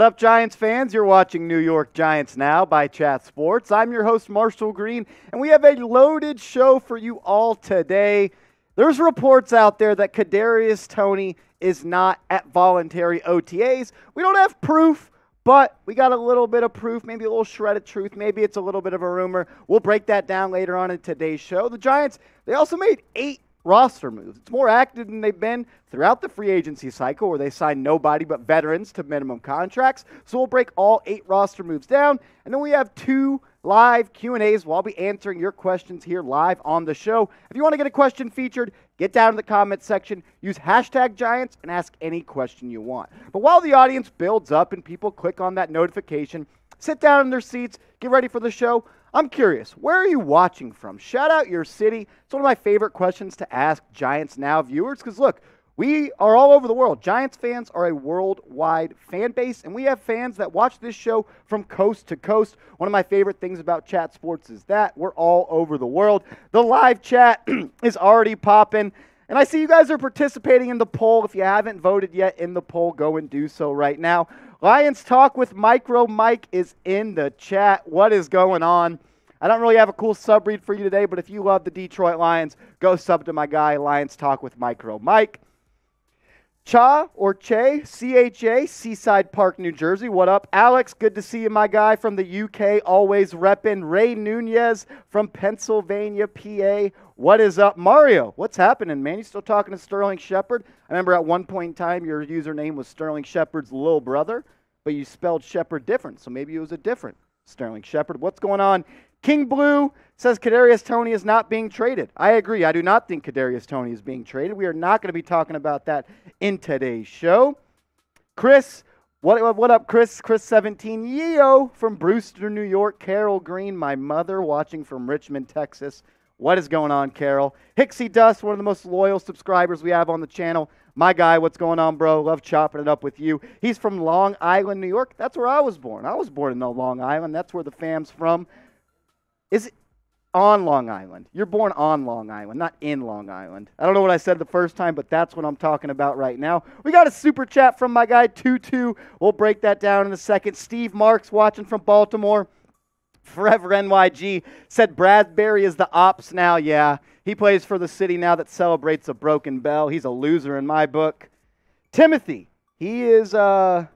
What up, Giants fans? You're watching New York Giants Now by Chat Sports. I'm your host, Marshall Green, and we have a loaded show for you all today. There's reports out there that Kadarius Toney is not at voluntary OTAs. We don't have proof, but we got a little bit of proof, maybe a little shred of truth. Maybe it's a little bit of a rumor. We'll break that down later on in today's show. The Giants, they also made eight roster moves. It's more active than they've been throughout the free agency cycle where they signed nobody but veterans to minimum contracts. So we'll break all eight roster moves down and then we have two live Q&As Where I'll be answering your questions here live on the show. If you want to get a question featured, get down in the comments section, use hashtag Giants and ask any question you want. But while the audience builds up and people click on that notification, sit down in their seats, get ready for the show, I'm curious, where are you watching from? Shout out your city. It's one of my favorite questions to ask Giants Now viewers because look, we are all over the world. Giants fans are a worldwide fan base, and we have fans that watch this show from coast to coast. One of my favorite things about Chat Sports is that we're all over the world. The live chat is already popping. And I see you guys are participating in the poll. If you haven't voted yet in the poll, go and do so right now. Lions Talk with Micro Mike is in the chat. What is going on? I don't really have a cool sub read for you today, but if you love the Detroit Lions, go sub to my guy, Lions Talk with Micro Mike. Cha or Che, C H A, Seaside Park, New Jersey. What up? Alex, good to see you, my guy from the UK, always repping. Ray Nunez from Pennsylvania, PA. What is up? Mario, what's happening, man? You still talking to Sterling Shepard? I remember at one point in time your username was Sterling Shepard's little brother, but you spelled Shepard different, so maybe it was a different Sterling Shepard. What's going on? King Blue says Kadarius Toney is not being traded. I agree. I do not think Kadarius Toney is being traded. We are not going to be talking about that in today's show. Chris, what, what up, Chris? Chris 17, Yeo from Brewster, New York. Carol Green, my mother, watching from Richmond, Texas. What is going on, Carol? Hixie Dust, one of the most loyal subscribers we have on the channel. My guy, what's going on, bro? Love chopping it up with you. He's from Long Island, New York. That's where I was born. I was born in Long Island. That's where the fam's from. Is it on Long Island? You're born on Long Island, not in Long Island. I don't know what I said the first time, but that's what I'm talking about right now. We got a super chat from my guy Tutu. We'll break that down in a second. Steve Marks watching from Baltimore. Forever NYG said Bradberry is the ops now. Yeah, he plays for the city now that celebrates a broken bell. He's a loser in my book. Timothy, he is uh,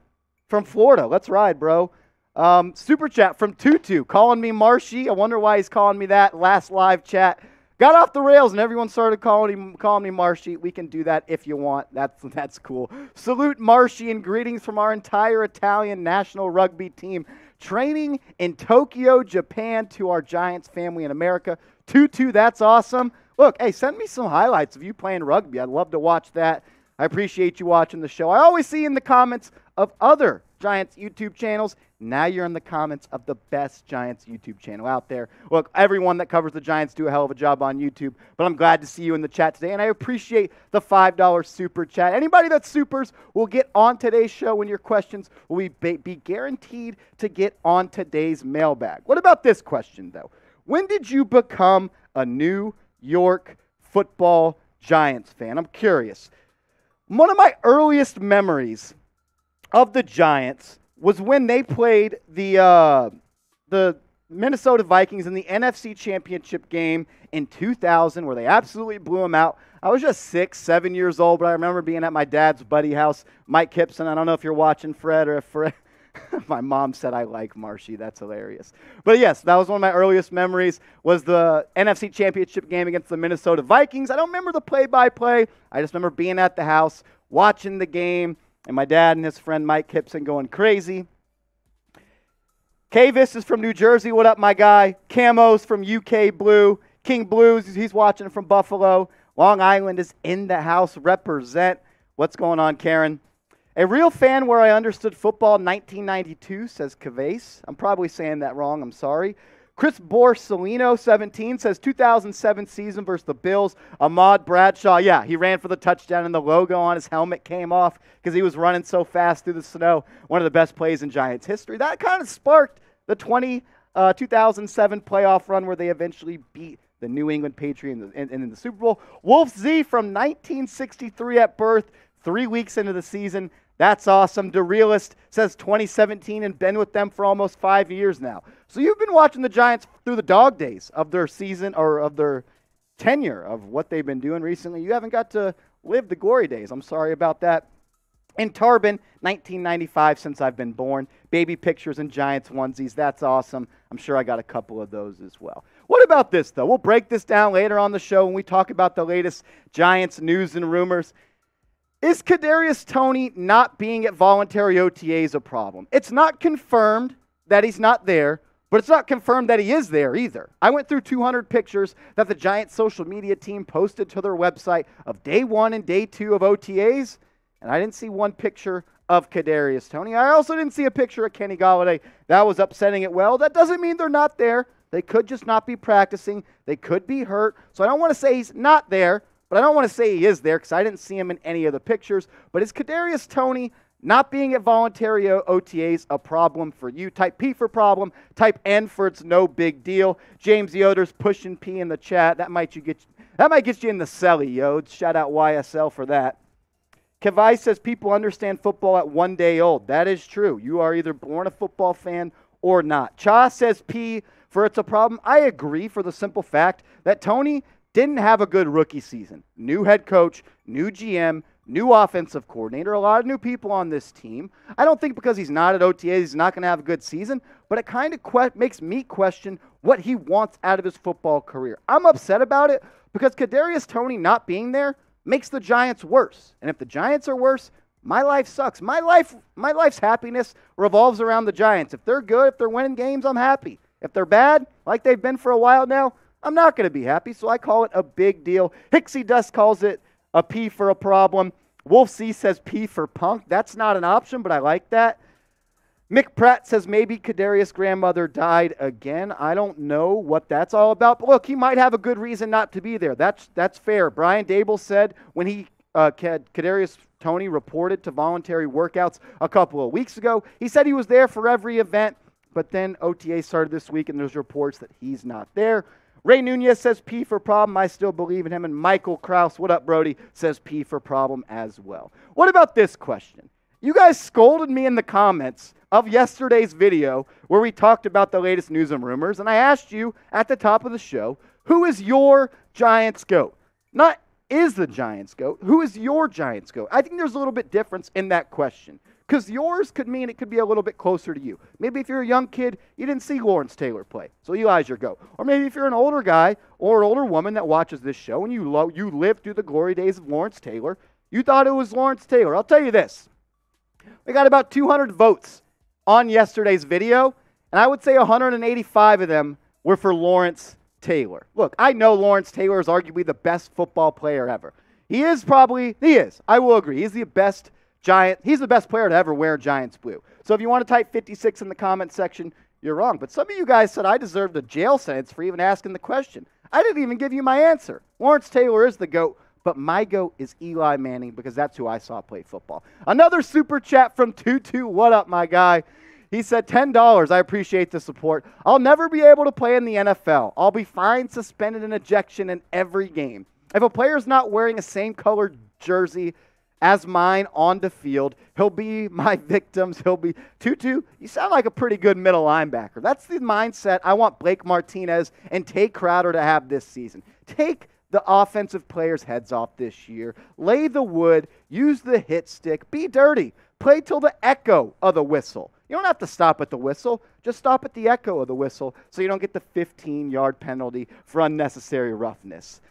from Florida. Let's ride, bro. Um, super chat from Tutu calling me Marshy. I wonder why he's calling me that. Last live chat got off the rails and everyone started calling him calling me Marshy. We can do that if you want. That's that's cool. Salute Marshy and greetings from our entire Italian national rugby team training in Tokyo, Japan to our Giants family in America. Tutu, that's awesome. Look, hey, send me some highlights of you playing rugby. I'd love to watch that. I appreciate you watching the show. I always see in the comments of other Giants YouTube channels. Now you're in the comments of the best Giants YouTube channel out there. Look, everyone that covers the Giants do a hell of a job on YouTube, but I'm glad to see you in the chat today, and I appreciate the $5 super chat. Anybody that supers will get on today's show, and your questions will be, be guaranteed to get on today's mailbag. What about this question, though? When did you become a New York football Giants fan? I'm curious. One of my earliest memories of the Giants was when they played the uh, the Minnesota Vikings in the NFC Championship game in 2000, where they absolutely blew them out. I was just six, seven years old, but I remember being at my dad's buddy house, Mike Kipson. I don't know if you're watching Fred or if Fred. my mom said I like Marshy. That's hilarious. But yes, that was one of my earliest memories. Was the NFC Championship game against the Minnesota Vikings. I don't remember the play-by-play. I just remember being at the house, watching the game, and my dad and his friend Mike Kipson going crazy. Kavis is from New Jersey. What up, my guy? Camos from UK Blue. King Blues, he's watching from Buffalo. Long Island is in the house. Represent. What's going on, Karen? A real fan where I understood football 1992, says Cavase. I'm probably saying that wrong. I'm sorry. Chris Borsellino, 17, says 2007 season versus the Bills. Ahmad Bradshaw, yeah, he ran for the touchdown and the logo on his helmet came off because he was running so fast through the snow. One of the best plays in Giants history. That kind of sparked the 20, uh, 2007 playoff run where they eventually beat the New England Patriots in in, in the Super Bowl. Wolf Z from 1963 at birth, three weeks into the season. That's awesome. The Realist says 2017 and been with them for almost five years now. So you've been watching the Giants through the dog days of their season or of their tenure of what they've been doing recently. You haven't got to live the glory days. I'm sorry about that. And Tarbin, 1995 since I've been born. Baby pictures and Giants onesies. That's awesome. I'm sure I got a couple of those as well. What about this, though? We'll break this down later on the show when we talk about the latest Giants news and rumors. Is Kadarius Toney not being at voluntary OTAs a problem? It's not confirmed that he's not there, but it's not confirmed that he is there either. I went through 200 pictures that the Giants social media team posted to their website of day one and day two of OTAs, and I didn't see one picture of Kadarius Toney. I also didn't see a picture of Kenny Golladay. That was upsetting it. Well, that doesn't mean they're not there. They could just not be practicing. They could be hurt. So I don't want to say he's not there, but I don't want to say he is there because I didn't see him in any of the pictures. But is Kadarius Toney not being at voluntary OTAs a problem for you? Type P for problem. Type N for it's no big deal. James Yoder's pushing P in the chat. That might you get that might get you in the celly, Yodes. Shout out YSL for that. Kavai says people understand football at one day old. That is true. You are either born a football fan or not. Cha says P for it's a problem. I agree for the simple fact that Toney didn't have a good rookie season. New head coach, new GM, new offensive coordinator, a lot of new people on this team. I don't think because he's not at OTA, he's not going to have a good season, but it kind of que- makes me question what he wants out of his football career. I'm upset about it because Kadarius Toney not being there makes the Giants worse. And if the Giants are worse, my life sucks. My life, my life's happiness revolves around the Giants. If they're good, if they're winning games, I'm happy. If they're bad, like they've been for a while now, I'm not going to be happy. So I call it a big deal. Hixie Dust calls it a P for a problem. Wolf C says P for punk. That's not an option, but I like that. Mick Pratt says maybe Kadarius' grandmother died again. I don't know what that's all about. But look, he might have a good reason not to be there. That's that's fair. Brian Daboll said when he uh, Kadarius Toney reported to voluntary workouts a couple of weeks ago, he said he was there for every event. But then OTA started this week, and there's reports that he's not there. Ray Nunez says P for problem. I still believe in him. And Michael Kraus, what up, Brody, says P for problem as well. What about this question? You guys scolded me in the comments of yesterday's video where we talked about the latest news and rumors, and I asked you at the top of the show, who is your Giants GOAT? Not is the Giants GOAT, who is your Giants GOAT? I think there's a little bit difference in that question. Because yours could mean it could be a little bit closer to you. Maybe if you're a young kid, you didn't see Lawrence Taylor play, so Eli's your go. Or maybe if you're an older guy or an older woman that watches this show and you lo- you lived through the glory days of Lawrence Taylor, you thought it was Lawrence Taylor. I'll tell you this: we got about 200 votes on yesterday's video, and I would say 185 of them were for Lawrence Taylor. Look, I know Lawrence Taylor is arguably the best football player ever. He is probably, he is, I will agree, he's the best Giant, he's the best player to ever wear Giants blue. So if you want to type 56 in the comment section, you're wrong. But some of you guys said I deserved a jail sentence for even asking the question. I didn't even give you my answer. Lawrence Taylor is the GOAT, but my GOAT is Eli Manning because that's who I saw play football. Another super chat from Tutu. What up, my guy? He said, $10. I appreciate the support. I'll never be able to play in the NFL. I'll be fined, suspended, and ejection in every game. If a player's not wearing a same colored jersey as mine on the field. He'll be my victims. He'll be Tutu. You sound like a pretty good middle linebacker. That's the mindset I want Blake Martinez and Tae Crowder to have this season. Take the offensive players' heads off this year. Lay the wood. Use the hit stick. Be dirty. Play till the echo of the whistle. You don't have to stop at the whistle. Just stop at the echo of the whistle so you don't get the 15 yard penalty for unnecessary roughness.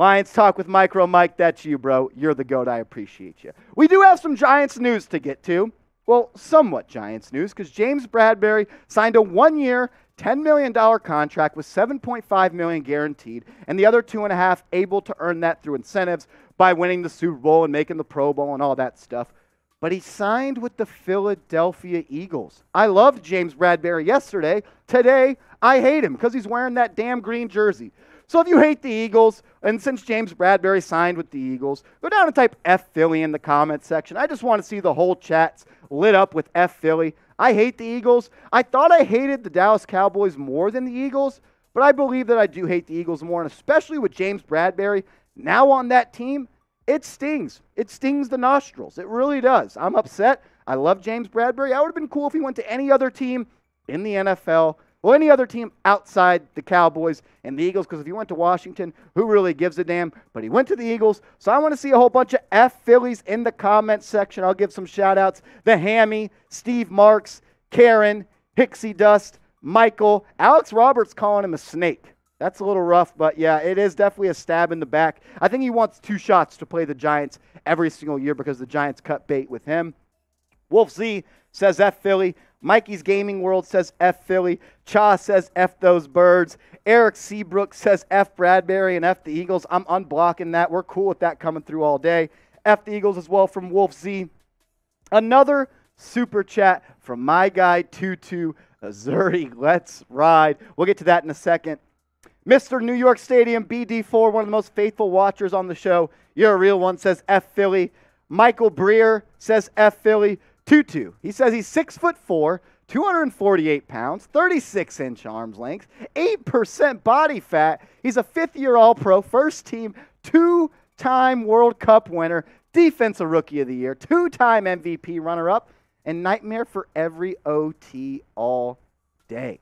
Lions Talk with Micro Mike, that's you, bro. You're the GOAT. I appreciate you. We do have some Giants news to get to. Well, somewhat Giants news because James Bradberry signed a one year, $10 million contract with 7.5 million guaranteed, and the other two and a half able to earn that through incentives by winning the Super Bowl and making the Pro Bowl and all that stuff. But he signed with the Philadelphia Eagles. I loved James Bradberry yesterday. Today, I hate him because he's wearing that damn green jersey. So if you hate the Eagles, and since James Bradberry signed with the Eagles, go down and type F Philly in the comment section. I just want to see the whole chat lit up with F Philly. I hate the Eagles. I thought I hated the Dallas Cowboys more than the Eagles, but I believe that I do hate the Eagles more, and especially with James Bradberry now on that team, it stings. It stings the nostrils. It really does. I'm upset. I love James Bradberry. I would have been cool if he went to any other team in the NFL or any other team outside the Cowboys and the Eagles, because if he went to Washington, who really gives a damn? But he went to the Eagles, so I want to see a whole bunch of F Phillies in the comment section. I'll give some shout outs. The Hammy, Steve Marks, Karen, Hixie Dust, Michael, Alex Roberts calling him a snake. That's a little rough, but yeah, it is definitely a stab in the back. I think he wants two shots to play the Giants every single year because the Giants cut bait with him. Wolf Z says F Philly. Mikey's Gaming World says F Philly. Cha says F those birds. Eric Seabrook says F Bradberry and F the Eagles. I'm unblocking that. We're cool with that coming through all day. F the Eagles as well from Wolf Z. Another super chat from my guy Tutu Azuri. Let's ride. We'll get to that in a second. Mr. New York Stadium BD4, one of the most faithful watchers on the show. You're a real one, says F Philly. Michael Breer says F Philly. Tutu. He says he's six foot four, 248 pounds, 36 inch arms length, 8% body fat. He's a fifth year All Pro, first team, two time World Cup winner, Defensive Rookie of the Year, two time MVP runner up, and nightmare for every OT all day.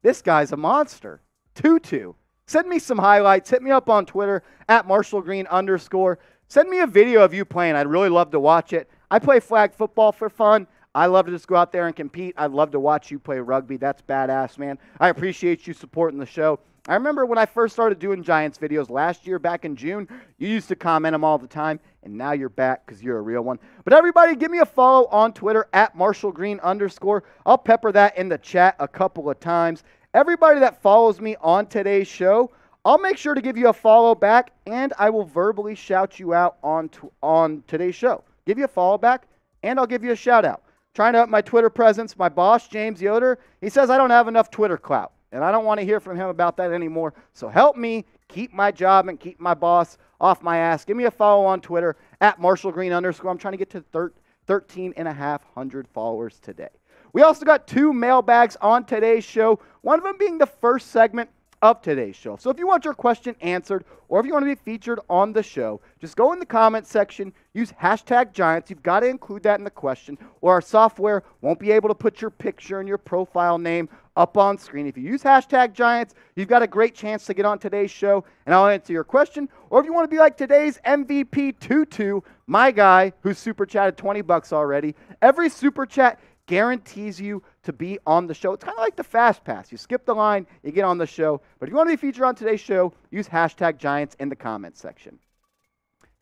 This guy's a monster. Tutu. Send me some highlights. Hit me up on Twitter at Marshall Green underscore. Send me a video of you playing. I'd really love to watch it. I play flag football for fun. I love to just go out there and compete. I'd love to watch you play rugby. That's badass, man. I appreciate you supporting the show. I remember when I first started doing Giants videos last year, back in June, you used to comment them all the time, and now you're back because you're a real one. But everybody, give me a follow on Twitter at Marshall Green underscore. I'll pepper that in the chat a couple of times. Everybody that follows me on today's show, I'll make sure to give you a follow back, and I will verbally shout you out on, on today's show give you a follow back, and I'll give you a shout out. Trying to up my Twitter presence. My boss, James Yoder, he says I don't have enough Twitter clout, and I don't want to hear from him about that anymore. So help me keep my job and keep my boss off my ass. Give me a follow on Twitter at Marshall Green underscore. I'm trying to get to 13 and a half hundred followers today. We also got two mailbags on today's show. One of them being the first segment of today's show. So if you want your question answered or if you want to be featured on the show, just go in the comments section, use hashtag Giants. You've got to include that in the question, or our software won't be able to put your picture and your profile name up on screen. If you use hashtag Giants, you've got a great chance to get on today's show and I'll answer your question. Or if you want to be like today's MVP Tutu, my guy who super chatted 20 bucks already, every super chat guarantees you to be on the show. It's kind of like the fast pass. You skip the line, you get on the show. But if you want to be featured on today's show, use hashtag Giants in the comments section.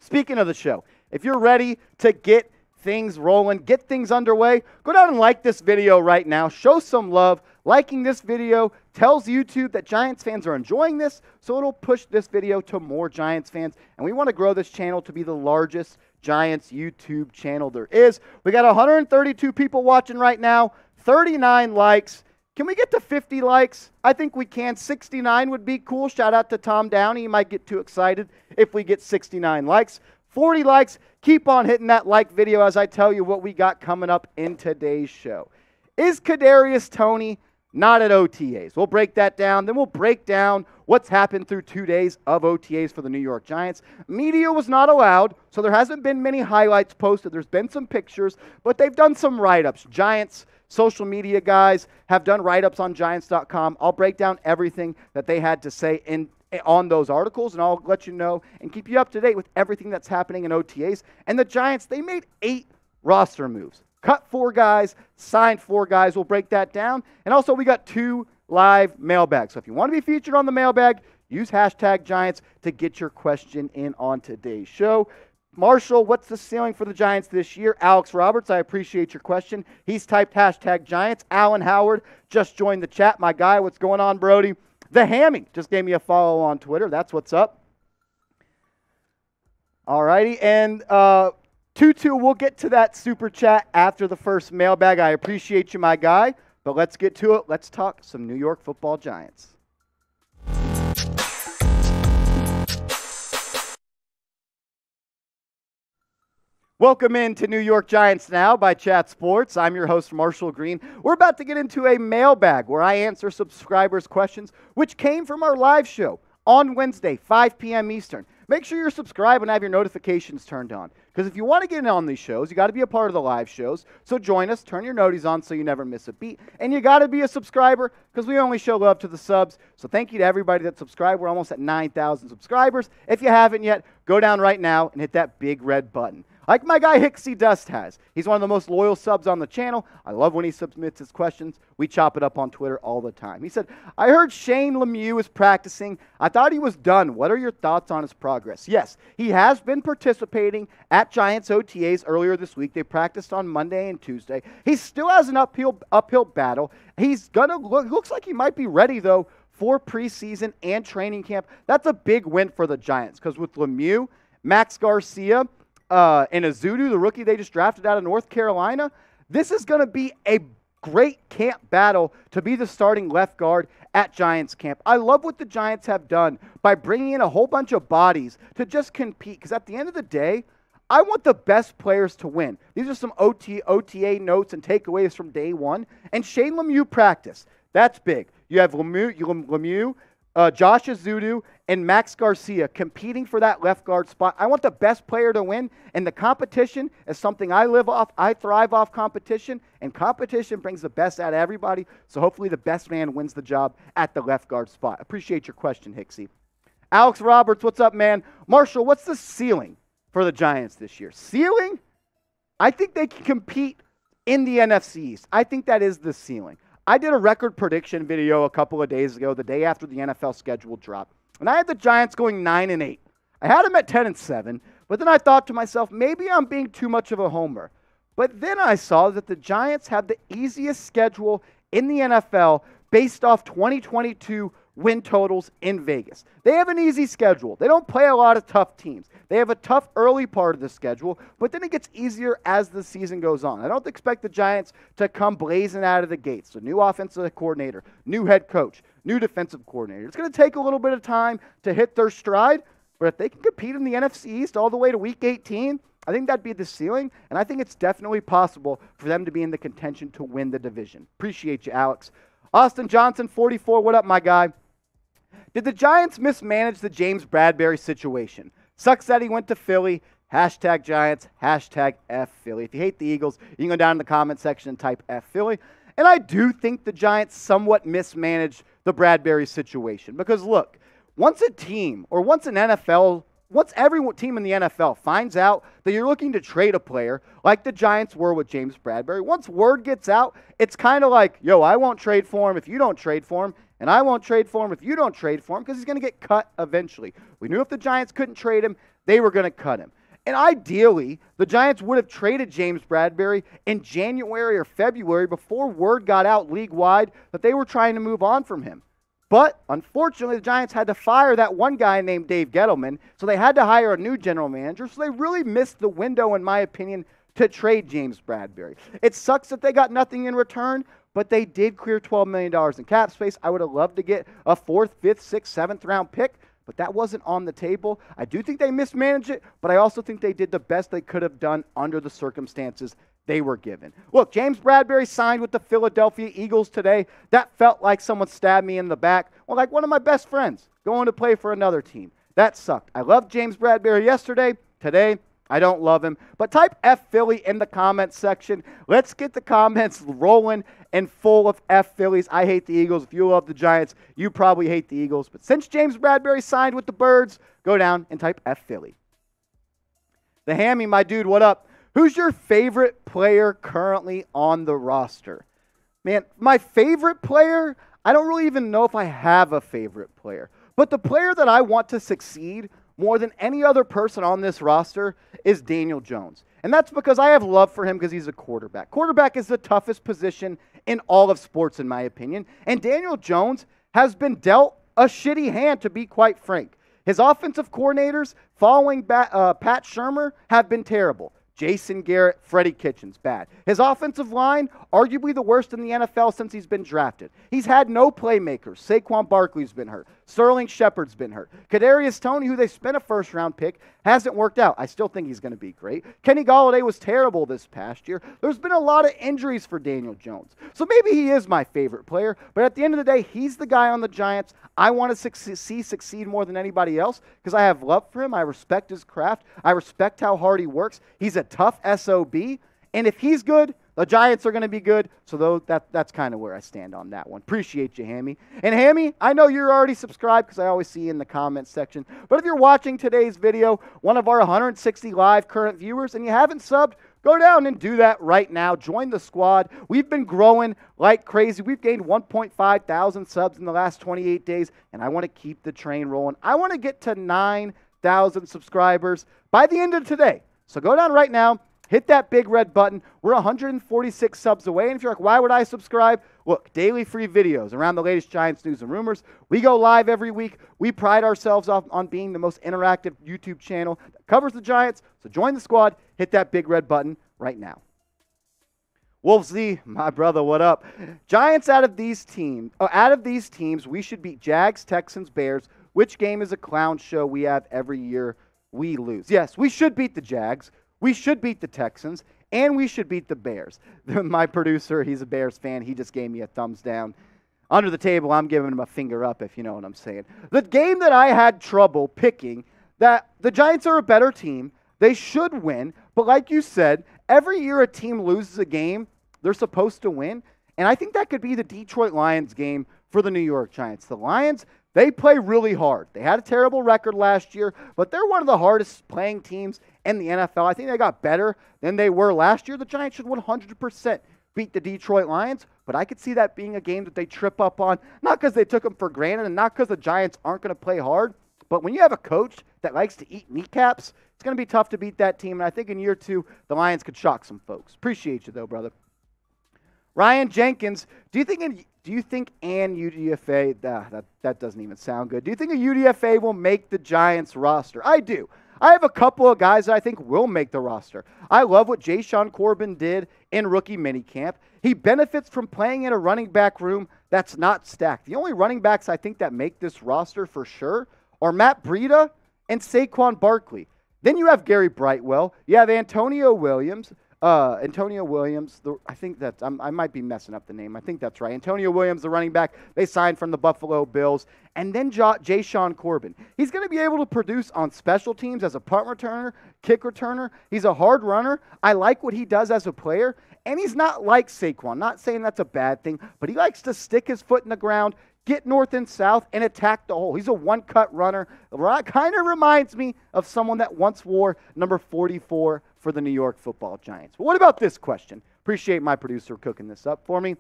Speaking of the show, if you're ready to get things rolling, get things underway, go down and like this video right now. Show some love. Liking this video tells YouTube that Giants fans are enjoying this, so it'll push this video to more Giants fans. And we want to grow this channel to be the largest Giants YouTube channel there is. We got 132 people watching right now, 39 likes. Can we get to 50 likes? I think we can. 69 would be cool. Shout out to Tom Downey. He might get too excited if we get 69 likes. 40 likes. Keep on hitting that like video as I tell you what we got coming up in today's show. Is Kadarius Toney not at OTAs. We'll break that down. Then we'll break down what's happened through two days of OTAs for the New York Giants. Media was not allowed, so there hasn't been many highlights posted. There's been some pictures, but they've done some write ups. Giants social media guys have done write ups on Giants.com. I'll break down everything that they had to say in. On those articles, and I'll let you know and keep you up to date with everything that's happening in OTAs. And the Giants, they made eight roster moves cut four guys, signed four guys. We'll break that down. And also, we got two live mailbag. So if you want to be featured on the mailbag, use hashtag Giants to get your question in on today's show. Marshall, what's the ceiling for the Giants this year? Alex Roberts, I appreciate your question. He's typed hashtag Giants. Alan Howard just joined the chat. My guy, what's going on, Brody? The Hammy just gave me a follow on Twitter. That's what's up. All righty. And uh, Tutu, we'll get to that super chat after the first mailbag. I appreciate you, my guy. But let's get to it. Let's talk some New York football giants. Welcome into New York Giants Now by Chat Sports. I'm your host, Marshall Green. We're about to get into a mailbag where I answer subscribers' questions, which came from our live show on Wednesday, 5 p.m. Eastern. make sure you're subscribed and have your notifications turned on. Because if you want to get in on these shows, you got to be a part of the live shows. So join us, turn your noties on so you never miss a beat. And you got to be a subscriber because we only show love to the subs. So thank you to everybody that subscribed. We're almost at 9,000 subscribers. If you haven't yet, go down right now and hit that big red button like my guy Hicksy Dust has. He's one of the most loyal subs on the channel. I love when he submits his questions. We chop it up on Twitter all the time. He said, I heard Shane Lemieux is practicing. I thought he was done. What are your thoughts on his progress? Yes, he has been participating at Giants OTAs earlier this week. They practiced on Monday and Tuesday. He still has an uphill uphill battle. He's gonna look looks like he might be ready though for preseason and training camp. That's a big win for the Giants because with Lemieux, Max Garcia, uh, and Ezeudu, the rookie they just drafted out of North Carolina, this is going to be a great camp battle to be the starting left guard at Giants camp. I love what the Giants have done by bringing in a whole bunch of bodies to just compete because at the end of the day, I want the best players to win. These are some OT, OTA notes and takeaways from day one. And Shane Lemieux practice. That's big. You have Lemieux, Lemieux uh, Josh Ezeudu and Max Garcia competing for that left guard spot. I want the best player to win, and the competition is something I live off. I thrive off competition, and competition brings the best out of everybody. So hopefully, the best man wins the job at the left guard spot. Appreciate your question, Hicksy. Alex Roberts, what's up, man? Marshall, what's the ceiling for the Giants this year? Ceiling? I think they can compete in the NFC East. I think that is the ceiling. I did a record prediction video a couple of days ago, the day after the NFL schedule dropped, and I had the Giants going 9 and 8. I had them at 10 and 7, but then I thought to myself, maybe I'm being too much of a homer. But then I saw that the Giants have the easiest schedule in the NFL based off 2022 win totals in Vegas. They have an easy schedule. They don't play a lot of tough teams. They have a tough early part of the schedule, but then it gets easier as the season goes on. I don't expect the Giants to come blazing out of the gates. So, new offensive coordinator, new head coach, new defensive coordinator. It's going to take a little bit of time to hit their stride, but if they can compete in the NFC East all the way to week 18, I think that'd be the ceiling, and I think it's definitely possible for them to be in the contention to win the division. Appreciate you, Alex. Austin Johnson, 44. What up, my guy? Did the Giants mismanage the James Bradberry situation? Sucks that he went to Philly. Hashtag Giants, hashtag F Philly. If you hate the Eagles, you can go down in the comment section and type F Philly. And I do think the Giants somewhat mismanaged the Bradberry situation. Because look, once a team or once an NFL, once every team in the NFL finds out that you're looking to trade a player, like the Giants were with James Bradberry, once word gets out, it's kind of like, yo, I won't trade for him if you don't trade for him. And I won't trade for him if you don't trade for him because he's going to get cut eventually. We knew if the Giants couldn't trade him, they were going to cut him. And ideally, the Giants would have traded James Bradberry in January or February before word got out league wide that they were trying to move on from him. But unfortunately, the Giants had to fire that one guy named Dave Gettleman, so they had to hire a new general manager. So they really missed the window, in my opinion, to trade James Bradberry. It sucks that they got nothing in return, but they did clear $12 million in cap space. I would have loved to get a fourth, fifth, sixth, seventh round pick, but that wasn't on the table. I do think they mismanaged it, but I also think they did the best they could have done under the circumstances they were given. Look, James Bradberry signed with the Philadelphia Eagles today. That felt like someone stabbed me in the back. Well, like one of my best friends going to play for another team. That sucked. I loved James Bradberry yesterday. Today, I don't love him. But type F Philly in the comments section. Let's get the comments rolling and full of F Phillies. I hate the Eagles. If you love the Giants, you probably hate the Eagles. But since James Bradberry signed with the Birds, go down and type F Philly. The Hammy, my dude, what up? Who's your favorite player currently on the roster? Man, my favorite player, I don't really even know if I have a favorite player. But the player that I want to succeed more than any other person on this roster is Daniel Jones. And that's because I have love for him because he's a quarterback. Quarterback is the toughest position in all of sports, in my opinion. And Daniel Jones has been dealt a shitty hand, to be quite frank. His offensive coordinators, following uh, Pat Shurmur, have been terrible. Jason Garrett, Freddie Kitchens, bad. His offensive line, arguably the worst in the NFL since he's been drafted. He's had no playmakers. Saquon Barkley's been hurt. Sterling Shepard's been hurt. Kadarius Toney, who they spent a first round pick, hasn't worked out. I still think he's going to be great. Kenny Golladay was terrible this past year. There's been a lot of injuries for Daniel Jones. So maybe he is my favorite player, but at the end of the day, he's the guy on the Giants I want to see succeed more than anybody else because I have love for him. I respect his craft. I respect how hard he works. He's a tough SOB. And if he's good, the Giants are going to be good. So though that, that's kind of where I stand on that one. Appreciate you, Hammy. And Hammy, I know you're already subscribed because I always see you in the comments section. But if you're watching today's video, one of our 160 live current viewers, and you haven't subbed, Go down and do that right now. Join the squad. We've been growing like crazy. We've gained 1.5 thousand subs in the last 28 days, and I want to keep the train rolling. I want to get to 9,000 subscribers by the end of today. So go down right now, hit that big red button. We're 146 subs away. And if you're like, why would I subscribe? Look, daily free videos around the latest Giants news and rumors. We go live every week. We pride ourselves on being the most interactive YouTube channel that covers the Giants. So join the squad, hit that big red button right now. Wolves Z, my brother, what up? Giants out of these teams, oh, uh, out of these teams, we should beat Jags, Texans, Bears. Which game is a clown show we have every year we lose? Yes, we should beat the Jags. We should beat the Texans, and we should beat the Bears. My producer, he's a Bears fan. He just gave me a thumbs down. Under the table, I'm giving him a finger up, if you know what I'm saying. The game that I had trouble picking, that the Giants are a better team. They should win. But like you said, every year a team loses a game, they're supposed to win. And I think that could be the Detroit Lions game for the New York Giants. The Lions, they play really hard. They had a terrible record last year, but they're one of the hardest playing teams in the NFL. I think they got better than they were last year. The Giants should 100% beat the Detroit Lions, but I could see that being a game that they trip up on, not because they took them for granted and not because the Giants aren't going to play hard, but when you have a coach that likes to eat kneecaps, it's going to be tough to beat that team. And I think in year two, the Lions could shock some folks. Appreciate you, though, brother. Ryan Jenkins, do you think in, do you think an UDFA ah, that that doesn't even sound good? Do you think a UDFA will make the Giants roster? I do. I have a couple of guys that I think will make the roster. I love what Jashaun Corbin did in rookie minicamp. He benefits from playing in a running back room that's not stacked. The only running backs I think that make this roster for sure are Matt Breida and Saquon Barkley. Then you have Gary Brightwell. You have Antonio Williams. Uh, Antonio Williams, the, I think that's, I'm, i might be messing up the name. I think that's right. Antonio Williams, the running back, they signed from the Buffalo Bills. And then jo- Jashaun Corbin. He's going to be able to produce on special teams as a punt returner, kick returner. He's a hard runner. I like what he does as a player. And he's not like Saquon. Not saying that's a bad thing, but he likes to stick his foot in the ground, get north and south, and attack the hole. He's a one cut runner. Kind of reminds me of someone that once wore number 44 for the New York football Giants. But what about this question? Appreciate my producer cooking this up for me.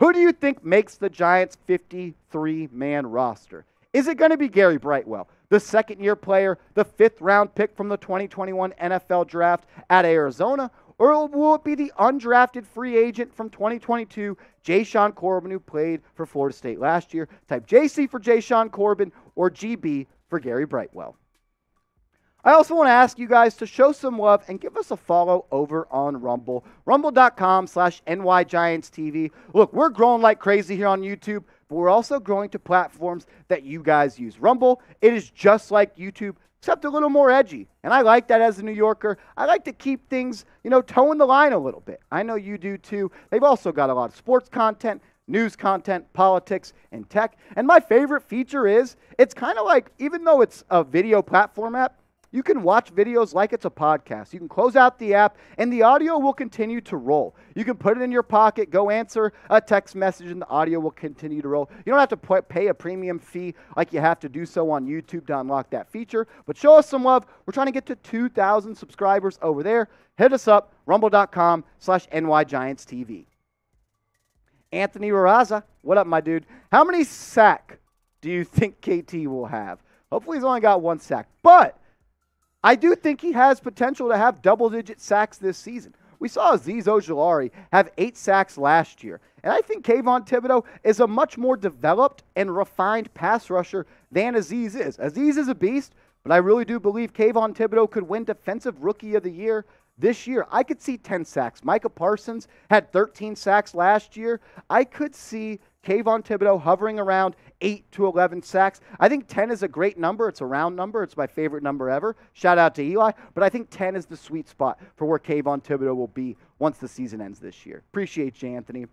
Who do you think makes the Giants' 53 man roster? Is it going to be Gary Brightwell, the second year player, the fifth round pick from the 2021 NFL draft at Arizona? Or will it be the undrafted free agent from 2022, Jashaun Corbin, who played for Florida State last year? Type JC for Jashaun Corbin or GB for Gary Brightwell. I also want to ask you guys to show some love and give us a follow over on Rumble. Rumble.com slash NYGiantsTV. Look, we're growing like crazy here on YouTube, but we're also growing to platforms that you guys use. Rumble, it is just like YouTube, except a little more edgy. And I like that as a New Yorker. I like to keep things, you know, toeing the line a little bit. I know you do too. They've also got a lot of sports content, news content, politics, and tech. And my favorite feature is it's kind of like, even though it's a video platform app, you can watch videos like it's a podcast. You can close out the app, and the audio will continue to roll. You can put it in your pocket, go answer a text message, and the audio will continue to roll. You don't have to pay a premium fee like you have to do so on YouTube to unlock that feature. But show us some love. We're trying to get to 2,000 subscribers over there. Hit us up, rumble.com slash nygiantstv. Anthony Raza, what up, my dude? How many sack do you think KT will have? Hopefully, he's only got one sack. But I do think he has potential to have double digit sacks this season. We saw Azeez Ojulari have eight sacks last year. And I think Kayvon Thibodeaux is a much more developed and refined pass rusher than Azeez is. Azeez is a beast, but I really do believe Kayvon Thibodeaux could win Defensive Rookie of the Year this year. I could see 10 sacks. Micah Parsons had 13 sacks last year. I could see Kayvon Thibodeaux hovering around 8 to 11 sacks. I think 10 is a great number. It's a round number. It's my favorite number ever. Shout out to Eli. But I think 10 is the sweet spot for where Kayvon Thibodeaux will be once the season ends this year. Appreciate you, Anthony.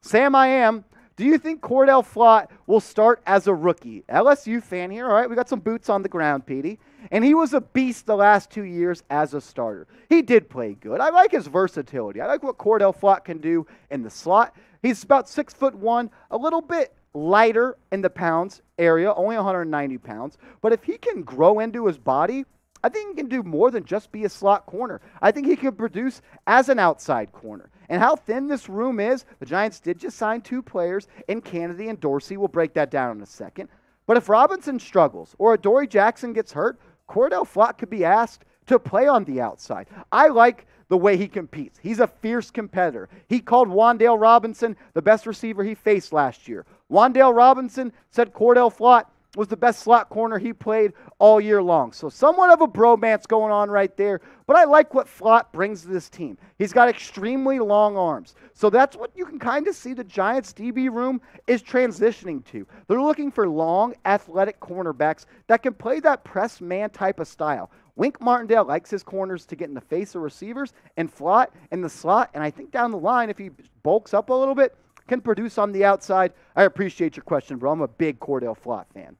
Sam, I am. Do you think Cordell Flott will start as a rookie? LSU fan here. All right, we got some boots on the ground, Petey. And he was a beast the last two years as a starter. He did play good. I like his versatility. I like what Cordell Flott can do in the slot. He's about six foot one, a little bit lighter in the pounds area, only 190 pounds. But if he can grow into his body, I think he can do more than just be a slot corner. I think he can produce as an outside corner. And how thin this room is, the Giants did just sign two players in Canady and Dorsey. We'll break that down in a second. But if Robinson struggles or Adoree Jackson gets hurt, Cordell Flott could be asked to play on the outside. I like the way he competes. He's a fierce competitor. He called Wan'Dale Robinson the best receiver he faced last year. Wan'Dale Robinson said Cordell Flott was the best slot corner he played all year long. So, somewhat of a bromance going on right there. But I like what Flott brings to this team. He's got extremely long arms. So, that's what you can kind of see the Giants' DB room is transitioning to. They're looking for long, athletic cornerbacks that can play that press man type of style. Wink Martindale likes his corners to get in the face of receivers and Flott in the slot. And I think down the line, if he bulks up a little bit, can produce on the outside. I appreciate your question, bro. I'm a big Cordell Flott fan.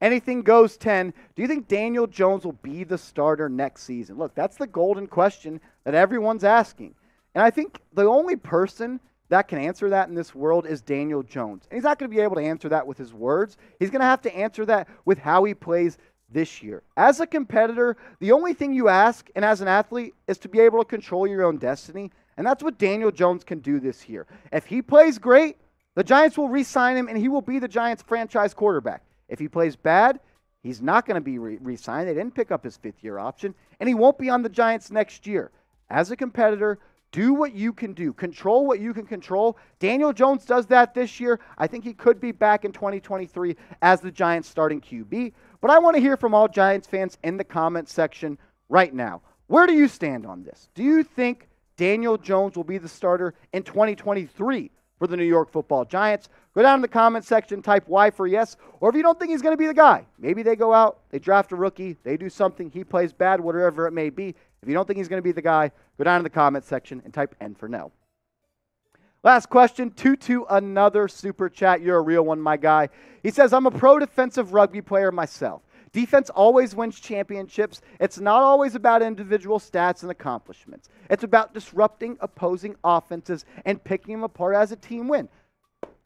Anything goes 10. Do you think Daniel Jones will be the starter next season? Look, that's the golden question that everyone's asking. And I think the only person that can answer that in this world is Daniel Jones. And he's not going to be able to answer that with his words. He's going to have to answer that with how he plays this year. As a competitor, the only thing you ask, and as an athlete, is to be able to control your own destiny. And that's what Daniel Jones can do this year. If he plays great, the Giants will re sign him and he will be the Giants' franchise quarterback. If he plays bad, he's not going to be re signed. They didn't pick up his fifth year option, and he won't be on the Giants next year. As a competitor, do what you can do, control what you can control. Daniel Jones does that this year. I think he could be back in 2023 as the Giants' starting QB. But I want to hear from all Giants fans in the comment section right now. Where do you stand on this? Do you think Daniel Jones will be the starter in 2023 for the New York football Giants? Go down in the comment section, type Y for yes. Or if you don't think he's going to be the guy, maybe they go out, they draft a rookie, they do something, he plays bad, whatever it may be. If you don't think he's going to be the guy, go down in the comment section and type N for no. Last question, Tutu another super chat. You're a real one, my guy. He says, I'm a pro defensive rugby player myself. Defense always wins championships. It's not always about individual stats and accomplishments. It's about disrupting opposing offenses and picking them apart as a team win.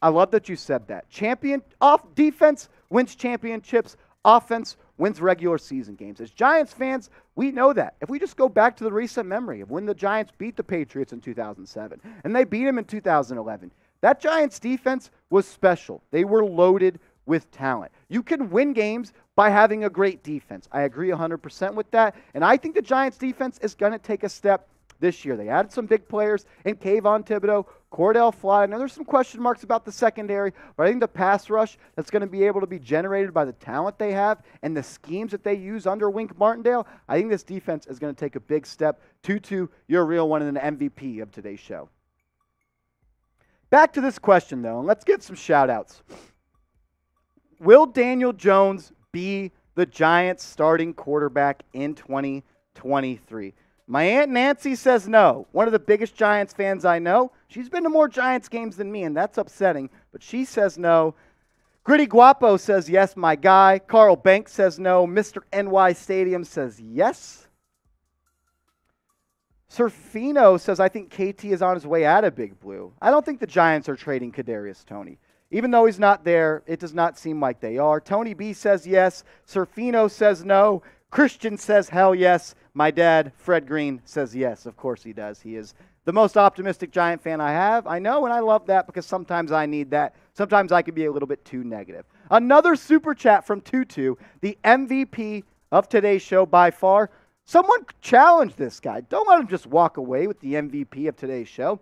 I love that you said that. Champion off defense wins championships, offense wins regular season games. As Giants fans, we know that. If we just go back to the recent memory of when the Giants beat the Patriots in 2007 and they beat them in 2011, that Giants defense was special. They were loaded with talent. You can win games by having a great defense. I agree 100% with that. And I think the Giants defense is going to take a step this year. They added some big players in Kayvon Thibodeaux, Cordell Flott. I know there's some question marks about the secondary, but I think the pass rush that's going to be able to be generated by the talent they have and the schemes that they use under Wink Martindale, I think this defense is going to take a big step. Tutu, you're a real one and an MVP of today's show. Back to this question, though, and let's get some shout outs. Will Daniel Jones be the Giants' starting quarterback in 2023? My Aunt Nancy says no. One of the biggest Giants fans I know. She's been to more Giants games than me, and that's upsetting, but she says no. Gritty Guapo says yes, my guy. Carl Banks says no. Mr. NY Stadium says yes. Surfino says, I think KT is on his way out of Big Blue. I don't think the Giants are trading Kadarius Toney. Even though he's not there, it does not seem like they are. Tony B says yes. Surfino says no. Christian says hell yes. My dad, Fred Green, says yes. Of course he does. He is the most optimistic Giant fan I have. I know, and I love that because sometimes I need that. Sometimes I can be a little bit too negative. Another super chat from Tutu, the MVP of today's show by far. Someone challenge this guy. Don't let him just walk away with the MVP of today's show.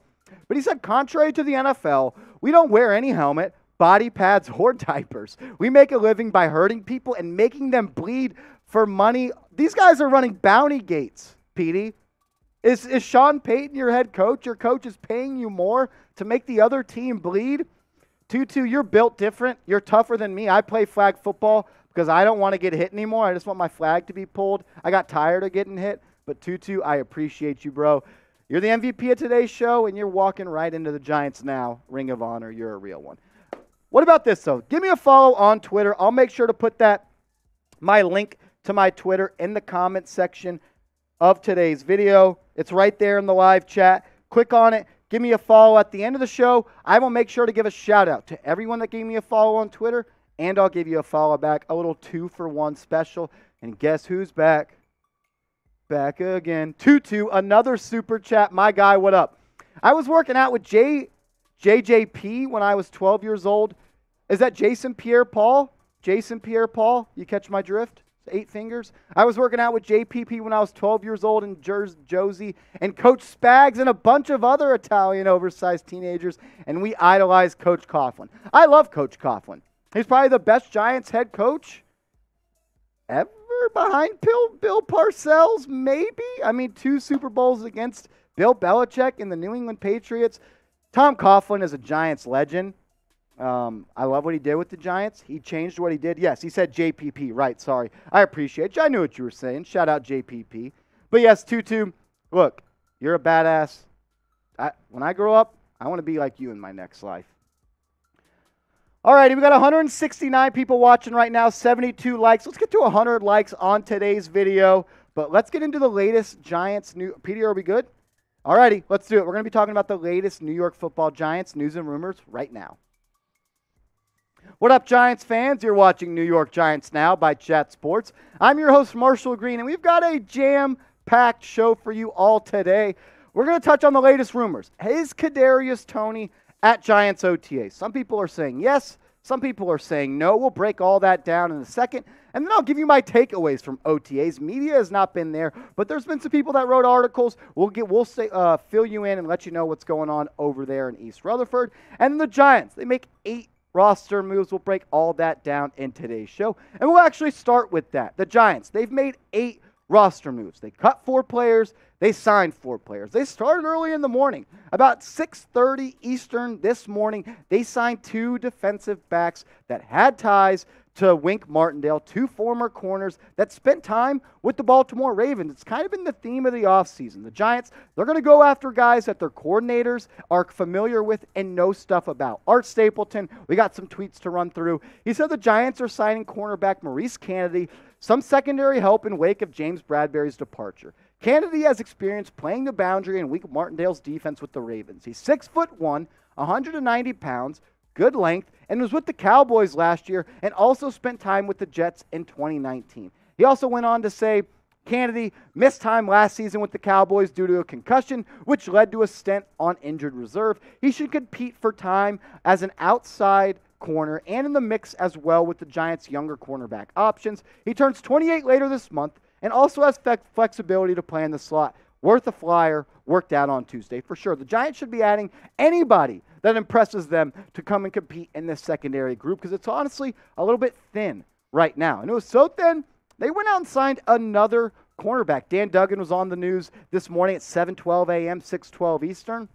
But he said, contrary to the NFL, we don't wear any helmet, body pads, or diapers. We make a living by hurting people and making them bleed for money. These guys are running bounty gates, Petey. Is, is Sean Payton your head coach? Your coach is paying you more to make the other team bleed? Tutu, you're built different. You're tougher than me. I play flag football because I don't want to get hit anymore. I just want my flag to be pulled. I got tired of getting hit. But Tutu, I appreciate you, bro. You're the MVP of today's show, and you're walking right into the Giants now. Ring of Honor, you're a real one. What about this, though? Give me a follow on Twitter. I'll make sure to put that, my link to my Twitter, in the comment section of today's video. It's right there in the live chat. Click on it. Give me a follow at the end of the show. I will make sure to give a shout out to everyone that gave me a follow on Twitter, and I'll give you a follow back, a little two for one special. And guess who's back? Back again. Tutu, another super chat. My guy, what up? I was working out with J, JJP when I was 12 years old. Is that Jason Pierre Paul? Jason Pierre Paul? You catch my drift? Eight fingers. I was working out with JPP when I was 12 years old in Jersey, Josie, and Coach Spags and a bunch of other Italian oversized teenagers, and we idolized Coach Coughlin. I love Coach Coughlin. He's probably the best Giants head coach ever behind Bill, Bill Parcells, maybe. I mean, two Super Bowls against Bill Belichick and the New England Patriots. Tom Coughlin is a Giants legend. Um, I love what he did with the Giants. He changed what he did. Yes, he said JPP. Right, sorry. I appreciate you. I knew what you were saying. Shout out JPP. But yes, Tutu, look, you're a badass. I, when I grow up, I want to be like you in my next life. All righty, we got 169 people watching right now, 72 likes. Let's get to 100 likes on today's video. But let's get into the latest Giants new. Peter, are we good? All righty, let's do it. We're going to be talking about the latest New York football Giants news and rumors right now. What up, Giants fans? You're watching New York Giants Now by Chat Sports. I'm your host, Marshall Green, and we've got a jam packed show for you all today. We're going to touch on the latest rumors. Is Kadarius Toney at Giants OTA. Some people are saying yes, some people are saying no. We'll break all that down in a second. And then I'll give you my takeaways from OTAs. Media has not been there, but there's been some people that wrote articles. We'll get we'll say, uh, fill you in and let you know what's going on over there in East Rutherford. And the Giants, they make eight roster moves. We'll break all that down in today's show. And we'll actually start with that. The Giants, they've made eight roster moves. They cut four players, they signed four players. They started early in the morning. About 6:30 Eastern this morning, they signed two defensive backs that had ties to Wink Martindale, two former corners that spent time with the Baltimore Ravens. It's kind of been the theme of the offseason. The Giants, they're going to go after guys that their coordinators are familiar with and know stuff about. Art Stapleton, we got some tweets to run through. He said the Giants are signing cornerback Maurice Canady, some secondary help in wake of James Bradberry's departure. Canady has experience playing the boundary in Wink Martindale's defense with the Ravens. He's six foot one, 190 pounds, good length, and was with the Cowboys last year and also spent time with the Jets in 2019. He also went on to say Canady missed time last season with the Cowboys due to a concussion, which led to a stint on injured reserve. He should compete for time as an outside corner and in the mix as well with the Giants' younger cornerback options. He turns 28 later this month and also has flexibility to play in the slot. Worth a flyer, worked out on Tuesday for sure. The Giants should be adding anybody that impresses them to come and compete in this secondary group because it's honestly a little bit thin right now. And it was so thin, they went out and signed another cornerback. Dan Duggan was on the news this morning at 7:12 a.m., 6:12 Eastern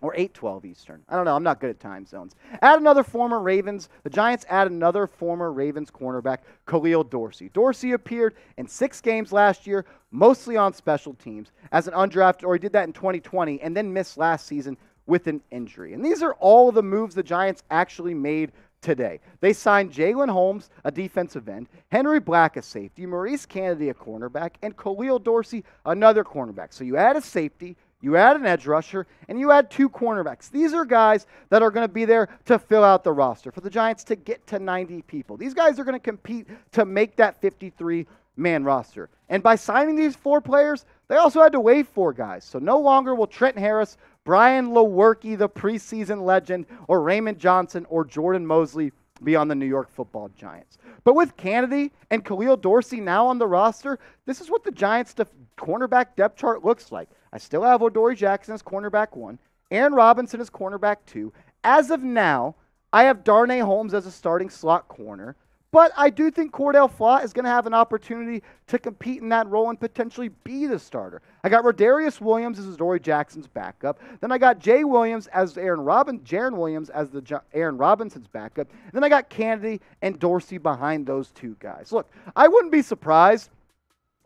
or 8:12 Eastern. I don't know. I'm not good at time zones. Add another former Ravens. The Giants add another former Ravens cornerback, Khalil Dorsey. Dorsey appeared in six games last year, mostly on special teams as an undrafted, or he did that in 2020 and then missed last season with an injury. And these are all the moves the Giants actually made today. They signed Jalen Holmes, a defensive end, Henry Black, a safety, Maurice Canady, a cornerback, and Khalil Dorsey, another cornerback. So you add a safety, you add an edge rusher, and you add two cornerbacks. These are guys that are going to be there to fill out the roster for the Giants to get to 90 people. These guys are going to compete to make that 53 man roster. And by signing these four players, they also had to waive four guys. So no longer will Trent Harris, Brian Lewerke, the preseason legend, or Raymond Johnson or Jordan Mosley be on the New York football Giants. But with Canady and Khalil Dorsey now on the roster, this is what the Giants' cornerback depth chart looks like. I still have Adoree Jackson as cornerback one, Aaron Robinson as cornerback two. As of now, I have Darnay Holmes as a starting slot corner, But I do think Cordale Flott is going to have an opportunity to compete in that role and potentially be the starter. I got Rodarius Williams as Dory Jackson's backup. Then I got Jay Williams as Aaron Robin, Jarren Williams as the Aaron Robinson's backup. And then I got Canady and Dorsey behind those two guys. Look, I wouldn't be surprised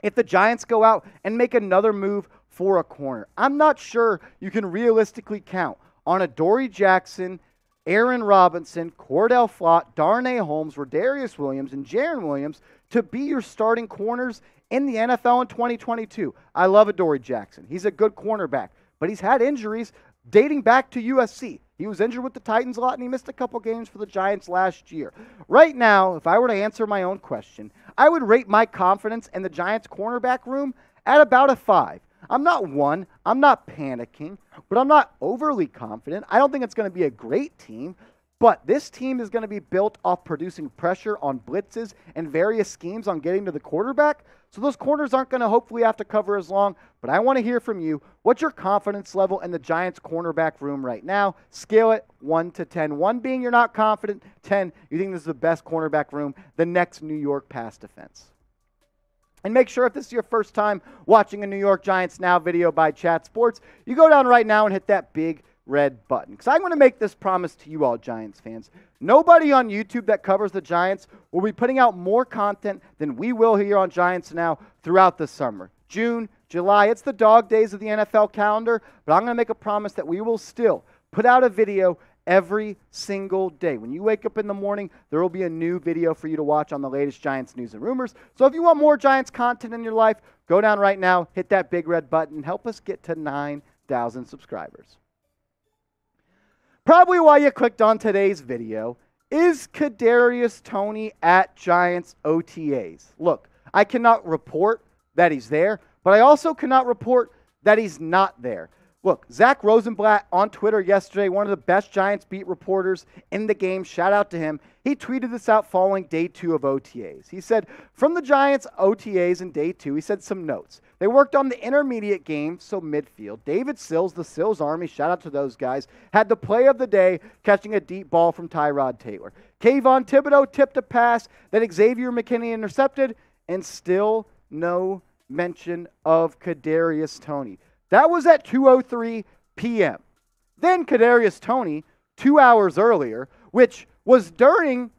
if the Giants go out and make another move for a corner. I'm not sure you can realistically count on Adoree Jackson Aaron Robinson, Cordale Flott, Darnay Holmes, Rodarius Williams, and Jarren Williams to be your starting corners in the NFL in 2022. I love Adoree Jackson. He's a good cornerback, but he's had injuries dating back to USC. He was injured with the Titans a lot and he missed a couple games for the Giants last year. Right now, if I were to answer my own question, I would rate my confidence in the Giants cornerback room at about a five. I'm not one, I'm not panicking, but I'm not overly confident. I don't think it's going to be a great team, but this team is going to be built off producing pressure on blitzes and various schemes on getting to the quarterback. So those corners aren't going to hopefully have to cover as long. But I want to hear from you. What's your confidence level in the Giants cornerback room right now? Scale it 1 to 10. 1 being you're not confident, 10, you think this is the best cornerback room, the next New York pass defense. And make sure if this is your first time watching a New York Giants Now video by Chat Sports, you go down right now and hit that big red button. Because I'm going to make this promise to you all, Giants fans. Nobody on YouTube that covers the Giants will be putting out more content than we will here on Giants Now throughout the summer. June, July, it's the dog days of the NFL calendar, but I'm going to make a promise that we will still put out a video every single day. When you wake up in the morning, there will be a new video for you to watch on the latest Giants news and rumors. So if you want more Giants content in your life, go down right now, hit that big red button, help us get to 9,000 subscribers. Probably why you clicked on today's video is Kadarius Toney at Giants OTAs. Look, I cannot report that he's there, but I also cannot report that he's not there. Look, Zach Rosenblatt on Twitter yesterday, one of the best Giants beat reporters in the game. Shout out to him. He tweeted this out following day two of OTAs. He said, From the Giants OTAs in day two, he said some notes. They worked on the intermediate game, so midfield. David Sills, the Sills Army, shout out to those guys, had the play of the day, catching a deep ball from Tyrod Taylor. Kayvon Thibodeaux tipped a pass that Xavier McKinney intercepted, and still no mention of Kadarius Toney. That was at 2:03 p.m. Then Kadarius Toney, two hours earlier, which was during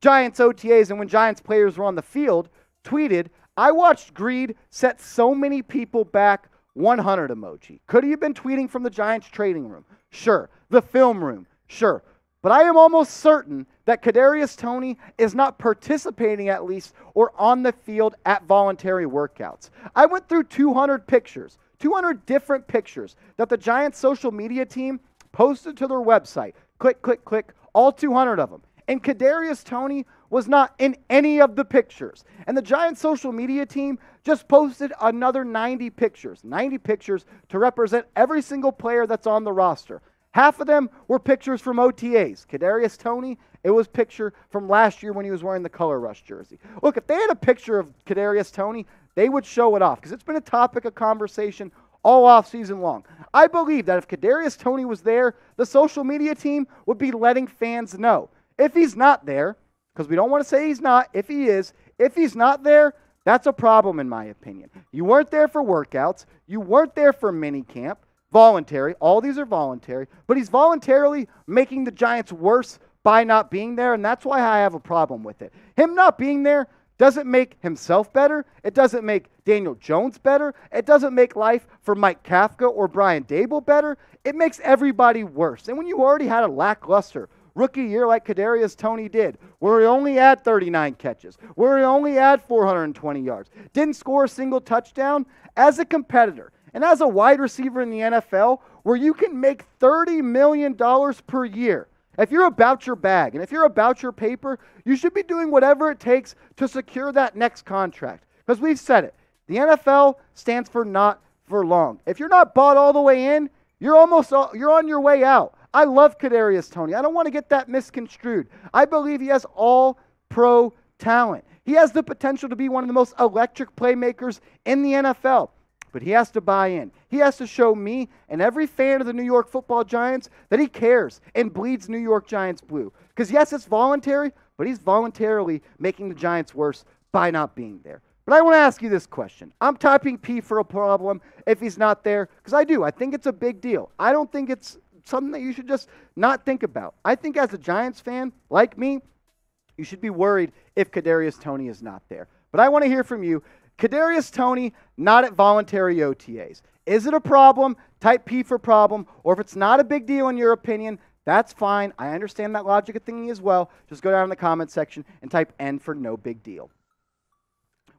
Giants OTAs and when Giants players were on the field, tweeted, "I watched greed set so many people back." 100 emoji. Could he have been tweeting from the Giants trading room? Sure. The film room? Sure. But I am almost certain that Kadarius Toney is not participating at least or on the field at voluntary workouts. I went through 200 pictures 200 different pictures that the Giants social media team posted to their website. Click, click, click, all 200 of them. And Kadarius Toney was not in any of the pictures. And the Giants social media team just posted another 90 pictures, 90 pictures to represent every single player that's on the roster. Half of them were pictures from OTAs. Kadarius Toney, it was picture from last year when he was wearing the color rush jersey. Look, if they had a picture of Kadarius Toney, they would show it off because it's been a topic of conversation all off season long. I believe that if Kadarius Toney was there, the social media team would be letting fans know. If he's not there, because we don't want to say he's not, if he is, if he's not there, that's a problem in my opinion. You weren't there for workouts, you weren't there for mini camp, voluntary. All these are voluntary, but he's voluntarily making the Giants worse by not being there, and that's why I have a problem with it. Him not being there doesn't make himself better. It doesn't make Daniel Jones better. It doesn't make life for Mike Kafka or Brian Daboll better. It makes everybody worse. And when you already had a lackluster rookie year like Kadarius Toney did, where he only had 39 catches, where he only had 420 yards, didn't score a single touchdown, as a competitor and as a wide receiver in the NFL, where you can make $30 million per year if you're about your bag and if you're about your paper, you should be doing whatever it takes to secure that next contract. Because we've said it. The NFL stands for not for long. If you're not bought all the way in, you're almost all, you're on your way out. I love Kadarius Toney. I don't want to get that misconstrued. I believe he has all pro talent. He has the potential to be one of the most electric playmakers in the NFL but he has to buy in. He has to show me and every fan of the New York football Giants that he cares and bleeds New York Giants blue. Because, yes, it's voluntary, but he's voluntarily making the Giants worse by not being there. But I want to ask you this question. I'm typing P for a problem if he's not there, because I do. I think it's a big deal. I don't think it's something that you should just not think about. I think as a Giants fan, like me, you should be worried if Kadarius Toney is not there. But I want to hear from you. Kadarius Toney not at voluntary OTAs. Is it a problem? Type P for problem. Or if it's not a big deal in your opinion, that's fine. I understand that logic of thinking as well. Just go down in the comment section and type N for no big deal.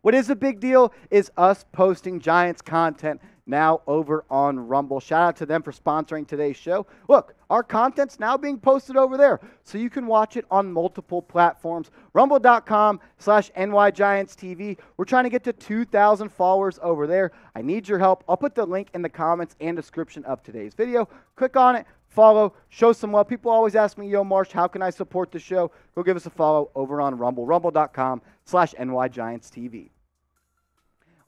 What is a big deal is us posting Giants content now over on Rumble. Shout out to them for sponsoring today's show. Look, our content's now being posted over there, so you can watch it on multiple platforms. Rumble.com slash NYGiantsTV. We're trying to get to 2,000 followers over there. I need your help. I'll put the link in the comments and description of today's video. Click on it, follow, show some love. People always ask me, yo, Marsh, how can I support the show? Go give us a follow over on Rumble, rumble.com slash NYGiantsTV.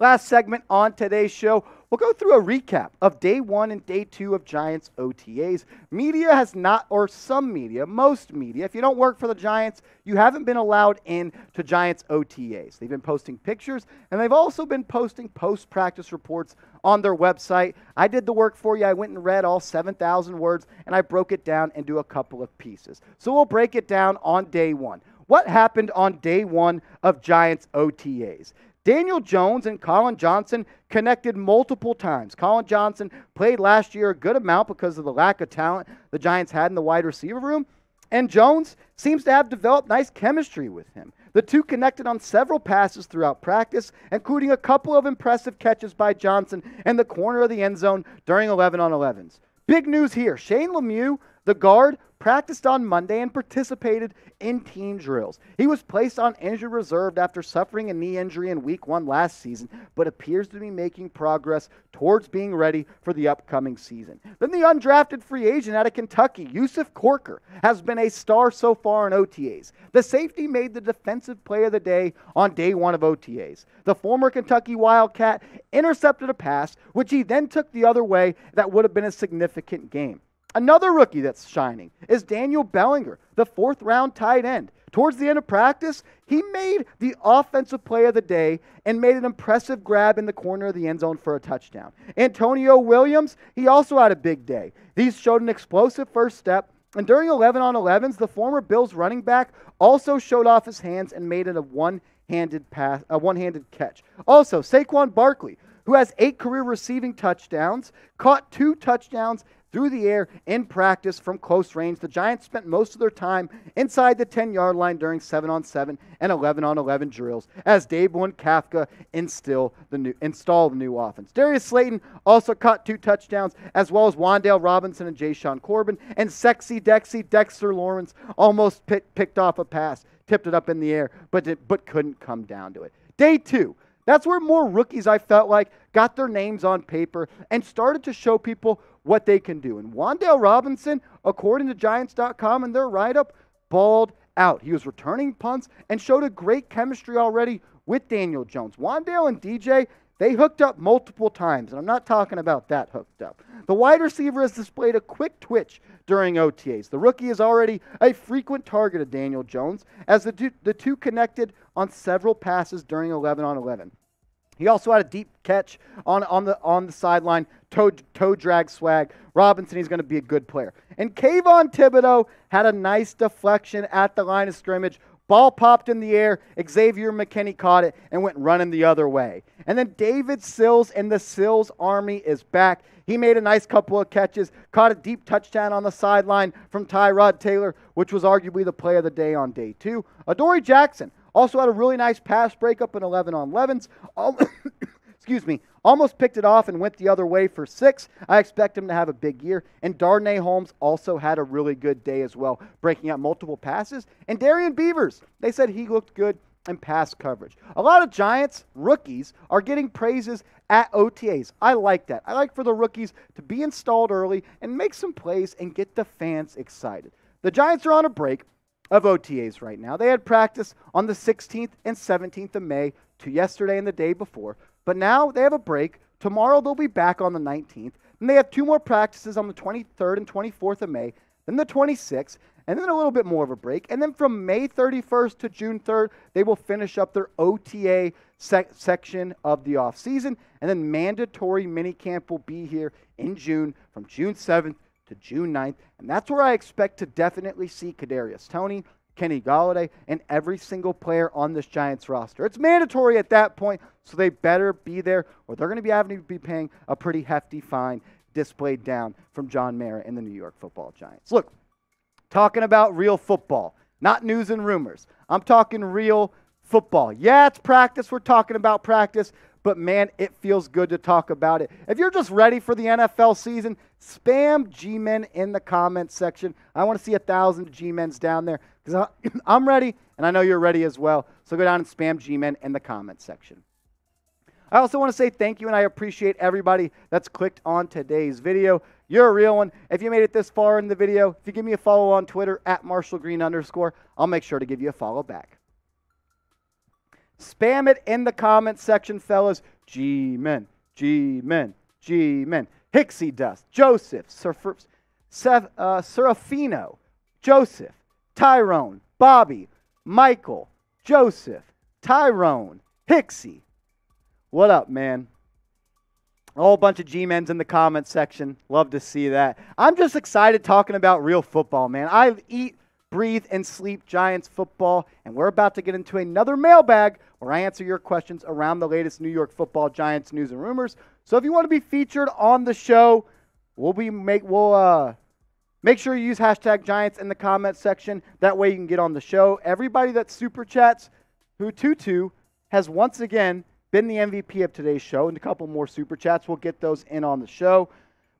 Last segment on today's show, we'll go through a recap of day one and day two of Giants OTAs. Media has not, or some media, most media, if you don't work for the Giants, you haven't been allowed in to Giants OTAs. They've been posting pictures, and they've also been posting post practice reports on their website. I did the work for you. I went and read all 7,000 words, and I broke it down into a couple of pieces. So we'll break it down on day one. What happened on day one of Giants OTAs? Daniel Jones and Collin Johnson connected multiple times. Collin Johnson played last year a good amount because of the lack of talent the Giants had in the wide receiver room. And Jones seems to have developed nice chemistry with him. The two connected on several passes throughout practice, including a couple of impressive catches by Johnson in the corner of the end zone during 11 on 11s. Big news here Shane Lemieux, the guard, practiced on Monday and participated in team drills. He was placed on injured reserve after suffering a knee injury in week one last season, but appears to be making progress towards being ready for the upcoming season. Then the undrafted free agent out of Kentucky, Yusuf Corker, has been a star so far in OTAs. The safety made the defensive play of the day on day one of OTAs. The former Kentucky Wildcat intercepted a pass, which he then took the other way that would have been a significant game. Another rookie that's shining is Daniel Bellinger, the fourth round tight end. Towards the end of practice, he made the offensive play of the day and made an impressive grab in the corner of the end zone for a touchdown. Antonio Williams, he also had a big day. These showed an explosive first step. And during 11 on 11s, the former Bills running back also showed off his hands and made it a one-handed pass, a one-handed catch. Also, Saquon Barkley, who has eight career receiving touchdowns, caught two touchdowns through the air in practice from close range. The Giants spent most of their time inside the 10 yard line during 7 on 7 and 11 on 11 drills as Daboll and Kafka instill the new, install the new offense. Darius Slayton also caught two touchdowns, as well as Wan'Dale Robinson and Jashaun Corbin. And Sexy Dexy Dexter Lawrence almost pick, picked off a pass, tipped it up in the air, but, but couldn't come down to it. Day two. That's where more rookies, I felt like, got their names on paper and started to show people what they can do. And Wan'Dale Robinson, according to Giants.com and their write up, balled out. He was returning punts and showed a great chemistry already with Daniel Jones. Wan'Dale and DJ, they hooked up multiple times, and I'm not talking about that hooked up. The wide receiver has displayed a quick twitch during OTAs. The rookie is already a frequent target of Daniel Jones, as the two, the two connected on several passes during 11 on 11. He also had a deep catch on, on the on the sideline, toe, toe drag swag. Robinson, he's going to be a good player. And Kayvon Thibodeaux had a nice deflection at the line of scrimmage. Ball popped in the air. Xavier McKinney caught it and went running the other way. And then David Sills and the Sills Army is back. He made a nice couple of catches, caught a deep touchdown on the sideline from Tyrod Taylor, which was arguably the play of the day on day two. Adoree Jackson also had a really nice pass breakup in 11 on 11s. excuse me, almost picked it off and went the other way for six. I expect him to have a big year. And Darnay Holmes also had a really good day as well, breaking out multiple passes. And Darrian Beavers, they said he looked good in pass coverage. A lot of Giants rookies are getting praises at OTAs. I like that. I like for the rookies to be installed early and make some plays and get the fans excited. The Giants are on a break, of OTAs right now. They had practice on the 16th and 17th of May to yesterday and the day before, but now they have a break. Tomorrow they'll be back on the 19th. And they have two more practices on the 23rd and 24th of May, then the 26th, and then a little bit more of a break. And then from May 31st to June 3rd, they will finish up their OTA sec- section of the offseason. And then mandatory minicamp will be here in June from June 7th to June 9th. And that's where I expect to definitely see Kadarius Toney, Kenny Golladay, and every single player on this Giants roster. It's mandatory at that point, so they better be there, or they're going to be having to be paying a pretty hefty fine displayed down from John Mara and the New York Football Giants. Look, talking about real football, not news and rumors. I'm talking real football. Yeah, it's practice. We're talking about practice, but man, it feels good to talk about it. If you're just ready for the NFL season, spam G Men in the comments section. I want to see a thousand G Men's down there because I'm ready, and I know you're ready as well. So go down and spam G Men in the comments section. I also want to say thank you, and I appreciate everybody that's clicked on today's video. You're a real one. If you made it this far in the video, if you give me a follow on Twitter at MarshallGreen underscore, I'll make sure to give you a follow back. Spam it in the comments section, fellas. G-men, G-men, G-men. Hixie Dust, Joseph, Seth, uh, Serafino, Joseph, Tyrone, Bobby, Michael, Joseph, Tyrone, Hixie. What up, man? A whole bunch of G-Men's in the comments section. Love to see that. I'm just excited talking about real football, man. I eat, breathe, and sleep Giants football, and we're about to get into another mailbag where I answer your questions around the latest New York football Giants news and rumors. So if you want to be featured on the show, we'll be make we'll uh make sure you use hashtag Giants in the comments section. That way you can get on the show. Everybody that super chats who tutu has once again been the MVP of today's show, and a couple more super chats. We'll get those in on the show.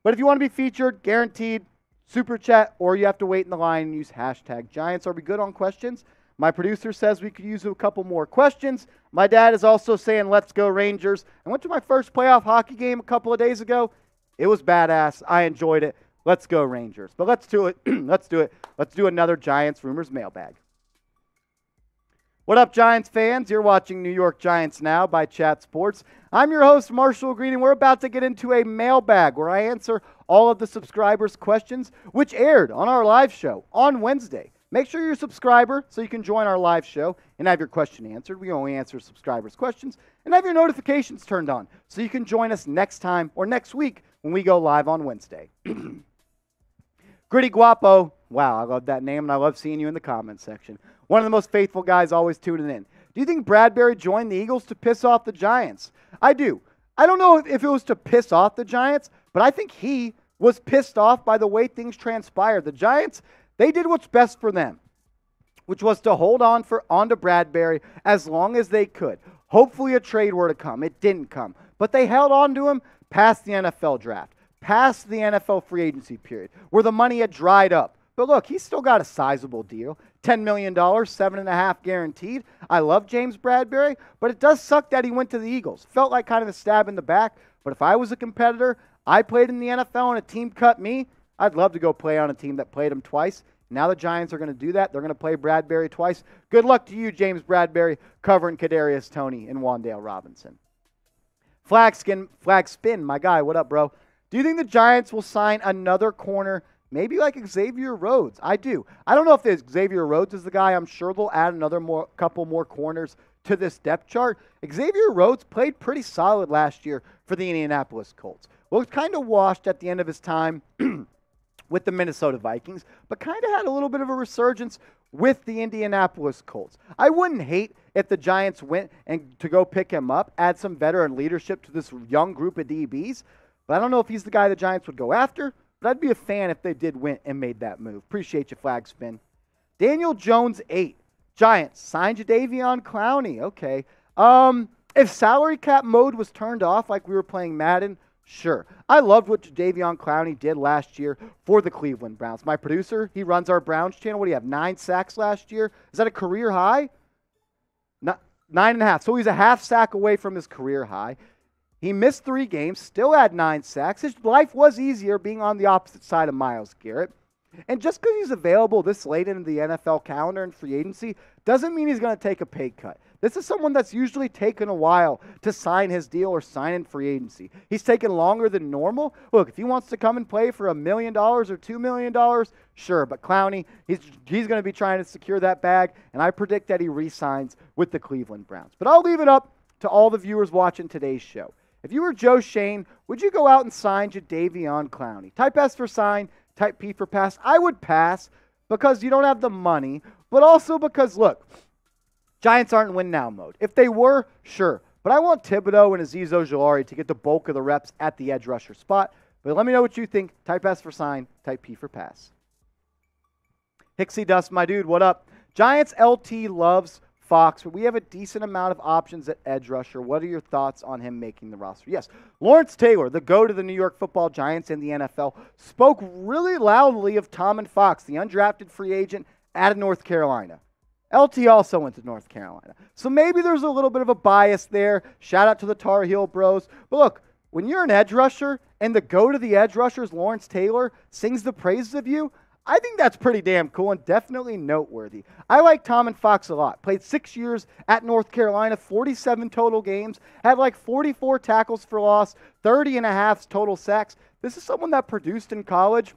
But if you want to be featured, guaranteed super chat, or you have to wait in the line and use hashtag Giants. Are we good on questions? My producer says we could use a couple more questions. My dad is also saying, let's go Rangers. I went to my first playoff hockey game a couple of days ago. It was badass. I enjoyed it. Let's go Rangers. But let's do it. let's do it. Let's do another Giants rumors mailbag. What up, Giants fans? You're watching New York Giants Now by Chat Sports. I'm your host, Marshall Green, and we're about to get into a mailbag where I answer all of the subscribers' questions, which aired on our live show on Wednesday. Make sure you're a subscriber so you can join our live show and have your question answered. We only answer subscribers' questions and have your notifications turned on so you can join us next time or next week when we go live on Wednesday. Gritty Guapo, wow, I love that name and I love seeing you in the comments section. One of the most faithful guys always tuning in. Do you think Bradberry joined the Eagles to piss off the Giants? I do. I don't know if it was to piss off the Giants, but I think he was pissed off by the way things transpired. The Giants, they did what's best for them, which was to hold on for on to Bradberry as long as they could. Hopefully a trade were to come. It didn't come. But they held on to him past the NFL draft, past the NFL free agency period, where the money had dried up. But look, he's still got a sizable deal. $10 million, seven and a half guaranteed. I love James Bradberry, but it does suck that he went to the Eagles. Felt like kind of a stab in the back. But if I was a competitor, I played in the NFL and a team cut me, I'd love to go play on a team that played him twice. Now the Giants are going to do that. They're going to play Bradberry twice. Good luck to you, James Bradberry, covering Kadarius Toney and Wan'Dale Robinson. Flag skin, flag spin, my guy. What up, bro? Do you think the Giants will sign another corner Maybe like Xavier Rhodes. I do. I don't know if Xavier Rhodes is the guy. I'm sure they'll add another more couple more corners to this depth chart. Xavier Rhodes played pretty solid last year for the Indianapolis Colts. Well, kind of washed at the end of his time with the Minnesota Vikings, but kind of had a little bit of a resurgence with the Indianapolis Colts. I wouldn't hate if the Giants went and to go pick him up, add some veteran leadership to this young group of DBs. But I don't know if he's the guy the Giants would go after. But I'd be a fan if they did win and made that move. Appreciate you, flag spin. Daniel Jones, eight. Giants signed Jadeveon Clowney. Okay. Um, if salary cap mode was turned off like we were playing Madden, sure. I loved what Jadeveon Clowney did last year for the Cleveland Browns. My producer, he runs our Browns channel. What do you have? Nine sacks last year? Is that a career high? Not, nine and a half. So he's a half sack away from his career high. He missed three games, still had nine sacks. His life was easier being on the opposite side of Myles Garrett. And just because he's available this late into the NFL calendar and free agency doesn't mean he's going to take a pay cut. This is someone that's usually taken a while to sign his deal or sign in free agency. He's taken longer than normal. Look, if he wants to come and play for a million dollars or two million dollars, sure. But Clowney, he's he's going to be trying to secure that bag, and I predict that he re-signs with the Cleveland Browns. But I'll leave it up to all the viewers watching today's show. If you were Joe Schoen, would you go out and sign Jadeveon Clowney? Type S for sign, type P for pass. I would pass because you don't have the money, but also because, look, Giants aren't in win now mode. If they were, sure. But I want Thibodeaux and Azeez Ojulari to get the bulk of the reps at the edge rusher spot. But let me know what you think. Type S for sign, type P for pass. Hixie Dust, my dude, what up? Giants LT loves Fox, but we have a decent amount of options at edge rusher. What are your thoughts on him making the roster? Yes, Lawrence Taylor, the go to the New York football Giants in the NFL, spoke really loudly of Tomon Fox, the undrafted free agent out of North Carolina. LT also went to North Carolina. So maybe there's a little bit of a bias there. Shout out to the Tar Heel bros. But look, when you're an edge rusher and the go to the edge rushers, Lawrence Taylor, sings the praises of you, I think that's pretty damn cool and definitely noteworthy. I like Tomon Fox a lot. Played six years at North Carolina, 47 total games, had like 44 tackles for loss, 30 and a half total sacks. This is someone that produced in college.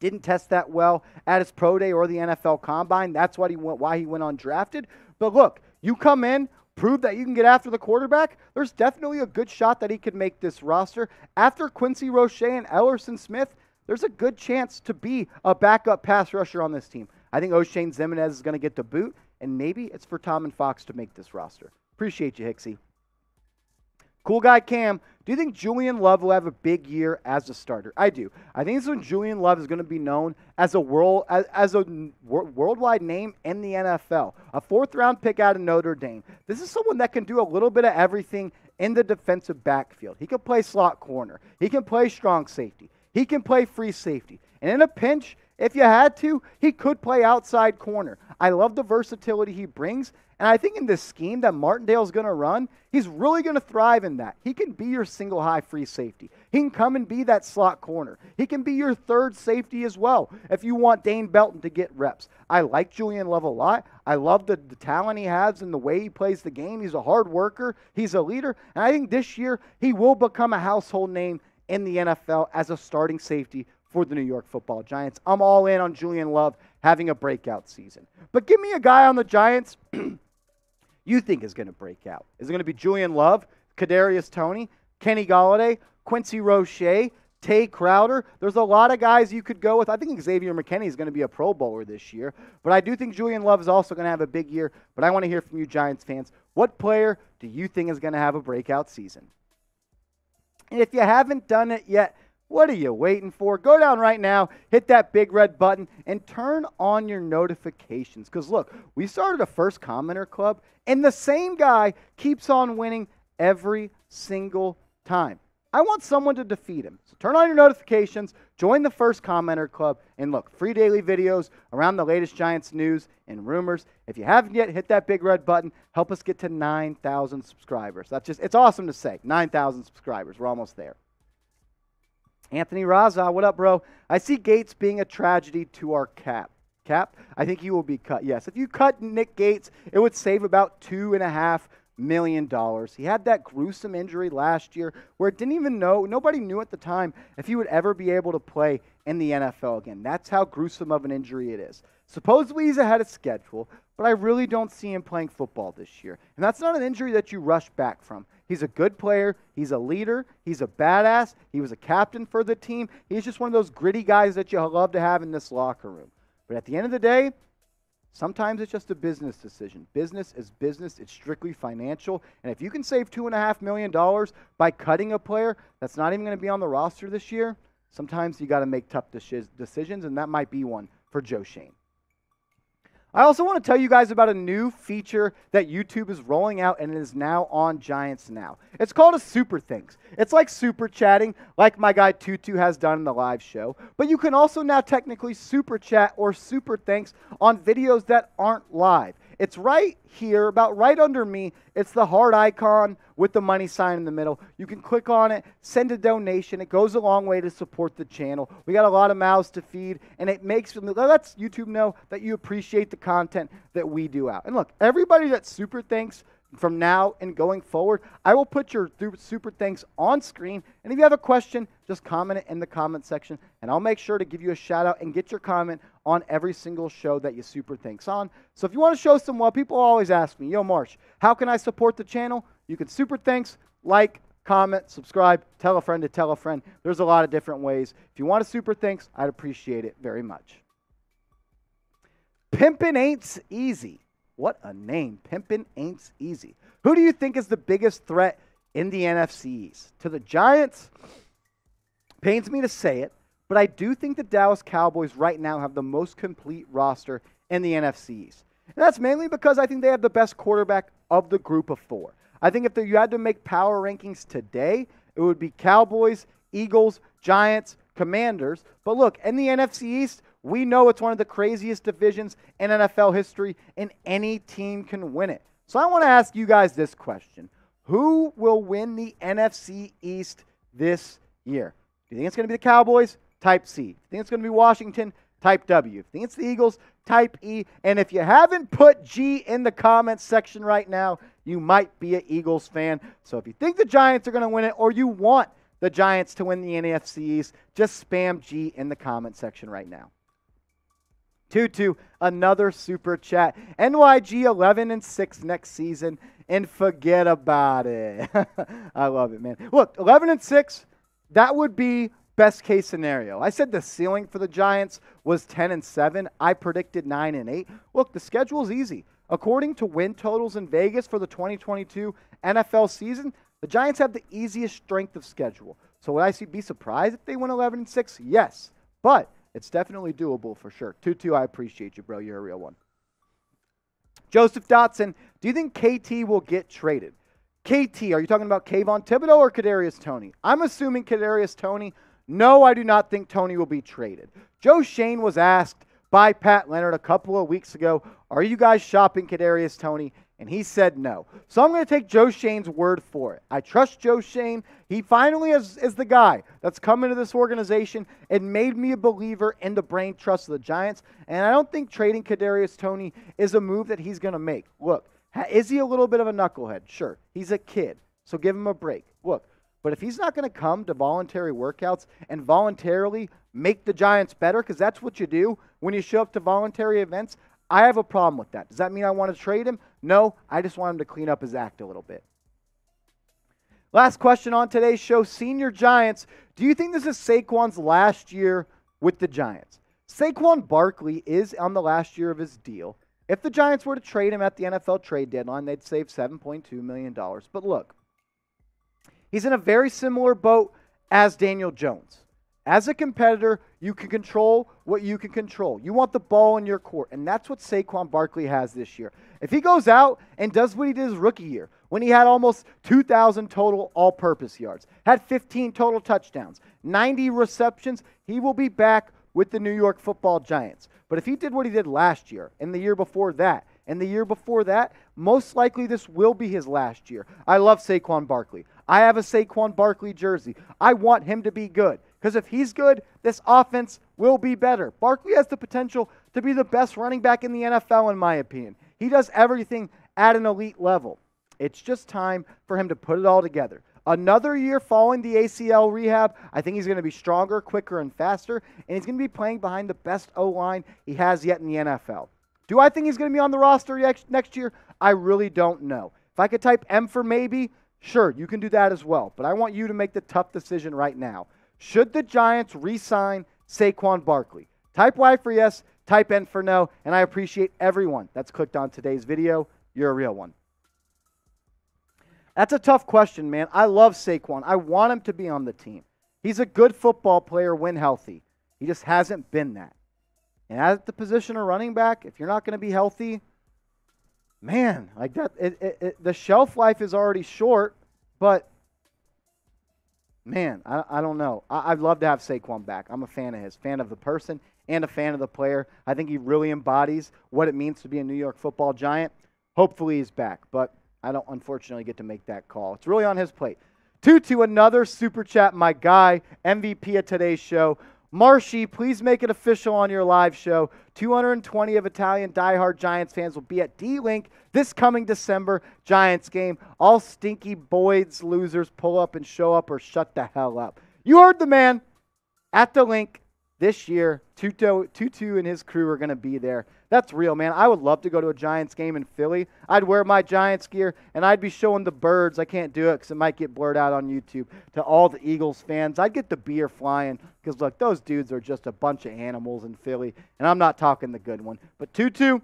Didn't test that well at his pro day or the NFL combine. That's why he went, why he went undrafted. But look, you come in, prove that you can get after the quarterback, there's definitely a good shot that he could make this roster. After Quincy Roche and Ellerson Smith, there's a good chance to be a backup pass rusher on this team. I think Oshane Ximines is going to get the boot, and maybe it's for Tomon Fox to make this roster. Appreciate you, Hixie. Cool guy Cam, do you think Julian Love will have a big year as a starter? I do. I think this is when Julian Love is going to be known as a world as, as a worldwide name in the NFL. A fourth round pick out of Notre Dame. This is someone that can do a little bit of everything in the defensive backfield. He can play slot corner. He can play strong safety. He can play free safety. And in a pinch, if you had to, he could play outside corner. I love the versatility he brings. And I think in this scheme that Martindale's going to run, he's really going to thrive in that. He can be your single high free safety. He can come and be that slot corner. He can be your third safety as well if you want Dane Belton to get reps. I like Julian Love a lot. I love the, the talent he has and the way he plays the game. He's a hard worker, he's a leader. And I think this year he will become a household name in the NFL as a starting safety for the New York football Giants. I'm all in on Julian Love having a breakout season. But give me a guy on the Giants you think is going to break out. Is it going to be Julian Love, Kadarius Toney, Kenny Golladay, Quincy Roche, Tae Crowder? There's a lot of guys you could go with. I think Xavier McKinney is going to be a Pro Bowler this year, but I do think Julian Love is also going to have a big year. But I want to hear from you, Giants fans. What player do you think is going to have a breakout season? And if you haven't done it yet, what are you waiting for? Go down right now, hit that big red button, and turn on your notifications. Because look, we started a first commenter club, and the same guy keeps on winning every single time. I want someone to defeat him. So turn on your notifications, join the first commenter club, and look, free daily videos around the latest Giants news and rumors. If you haven't yet, hit that big red button. Help us get to 9,000 subscribers. That's just, it's awesome to say. 9,000 subscribers. We're almost there. Anthony Raza, what up, bro? I see Gates being a tragedy to our cap. Cap, I think he will be cut. Yes, if you cut Nick Gates, it would save about two and a half million dollars. He had that gruesome injury last year where it didn't even know, nobody knew at the time if he would ever be able to play in the NFL again. That's how gruesome of an injury it is. Supposedly he's ahead of schedule, but I really don't see him playing football this year. And that's not an injury that you rush back from. He's a good player. He's a leader. He's a badass. He was a captain for the team. He's just one of those gritty guys that you love to have in this locker room. But at the end of the day, Sometimes it's just a business decision. Business is business, it's strictly financial. And if you can save $2.5 million by cutting a player that's not even going to be on the roster this year, sometimes you got to make tough decisions, and that might be one for Joe Schoen. I also want to tell you guys about a new feature that YouTube is rolling out and it is now on Giants Now. It's called a Super Thanks. It's like super chatting, like my guy Tutu has done in the live show, but you can also now technically super chat or super thanks on videos that aren't live. It's right here, about right under me. It's the heart icon with the money sign in the middle. You can click on it, send a donation. It goes a long way to support the channel. We got a lot of mouths to feed, and it makes lets YouTube know that you appreciate the content that we do out. And look, everybody that super thanks from now and going forward, I will put your super thanks on screen. And if you have a question, just comment it in the comment section, and I'll make sure to give you a shout out and get your comment on every single show that you super thanks on. So if you want to show some love, people always ask me, Yo, Marsh, how can I support the channel? You can super thanks, like, comment, subscribe, tell a friend to tell a friend. There's a lot of different ways. If you want to super thanks, I'd appreciate it very much. Pimpin' ain't easy. What a name. Pimpin' ain't easy. Who do you think is the biggest threat in the NFC East? To the Giants? Pains me to say it, but I do think the Dallas Cowboys right now have the most complete roster in the NFC East. And that's mainly because I think they have the best quarterback of the group of four. I think if you had to make power rankings today, it would be Cowboys, Eagles, Giants, Commanders. But look, in the NFC East, we know it's one of the craziest divisions in NFL history, and any team can win it. So I want to ask you guys this question Who will win the NFC East this year? Do you think it's going to be the Cowboys? Type C. Do you think it's going to be Washington? Type W. If you think it's the Eagles, type E. And if you haven't put G in the comments section right now, you might be an Eagles fan. So if you think the Giants are going to win it or you want the Giants to win the NFC East, just spam G in the comment section right now. Tutu, another super chat. NYG 11 and 6 next season, and forget about it. I love it, man. Look, 11 and 6, that would be best case scenario. I said the ceiling for the Giants was 10 and 7. I predicted 9 and 8. Look, the schedule is easy. According to win totals in Vegas for the 2022 NFL season, the Giants have the easiest strength of schedule. So would I be surprised if they win 11 and 6? Yes. But it's definitely doable for sure. Tutu, I appreciate you, bro. You're a real one. Joseph Dotson, do you think KT will get traded? KT, are you talking about Kayvon Thibodeaux or Kadarius Toney? I'm assuming Kadarius Toney. No, I do not think Toney will be traded. Joe Schoen was asked by Pat Leonard a couple of weeks ago, "Are you guys shopping Kadarius Toney?" And he said no. So I'm going to take Joe Schoen's word for it. I trust Joe Schoen. He finally is, is the guy that's come into this organization and made me a believer in the brain trust of the Giants. And I don't think trading Kadarius Toney is a move that he's going to make. Look, is he a little bit of a knucklehead? Sure. He's a kid. So give him a break. Look, but if he's not going to come to voluntary workouts and voluntarily make the Giants better, because that's what you do when you show up to voluntary events, I have a problem with that. Does that mean I want to trade him? No, I just want him to clean up his act a little bit. Last question on today's show Senior Giants. Do you think this is Saquon's last year with the Giants? Saquon Barkley is on the last year of his deal. If the Giants were to trade him at the NFL trade deadline, they'd save $7.2 million. But look, he's in a very similar boat as Daniel Jones. As a competitor, you can control what you can control. You want the ball in your court, and that's what Saquon Barkley has this year. If he goes out and does what he did his rookie year, when he had almost 2,000 total all purpose yards, had 15 total touchdowns, 90 receptions, he will be back with the New York football Giants. But if he did what he did last year and the year before that, and the year before that, most likely this will be his last year. I love Saquon Barkley. I have a Saquon Barkley jersey. I want him to be good. Because if he's good, this offense will be better. Barkley has the potential to be the best running back in the NFL, in my opinion. He does everything at an elite level. It's just time for him to put it all together. Another year following the ACL rehab, I think he's going to be stronger, quicker, and faster, and he's going to be playing behind the best O line he has yet in the NFL. Do I think he's going to be on the roster next year? I really don't know. If I could type M for maybe, sure, you can do that as well. But I want you to make the tough decision right now. Should the Giants re sign Saquon Barkley? Type Y for yes, type N for no, and I appreciate everyone that's clicked on today's video. You're a real one. That's a tough question, man. I love Saquon. I want him to be on the team. He's a good football player when healthy. He just hasn't been that. And at the position of running back, if you're not going to be healthy, man, like that, it, it, it, the shelf life is already short, but man, I, I don't know. I, would love to have Saquon back. I'm a fan of his, fan of the person and a fan of the player. I think he really embodies what it means to be a New York football giant. Hopefully he's back, but I don't unfortunately get to make that call. It's really on his plate. Tutu another super chat, my guy, MVP of today's show. Marshy, please make it official on your live show. 220 of Italian diehard Giants fans will be at D Link this coming December Giants game. All stinky Boyd's losers pull up and show up or shut the hell up. You heard the man at the Linc this year. Tutu, Tutu and his crew are going to be there. That's real, man. I would love to go to a Giants game in Philly. I'd wear my Giants gear and I'd be showing the birds. I can't do it because it might get blurred out on YouTube to all the Eagles fans. I'd get the beer flying because, look, those dudes are just a bunch of animals in Philly. And I'm not talking the good one. But Tutu,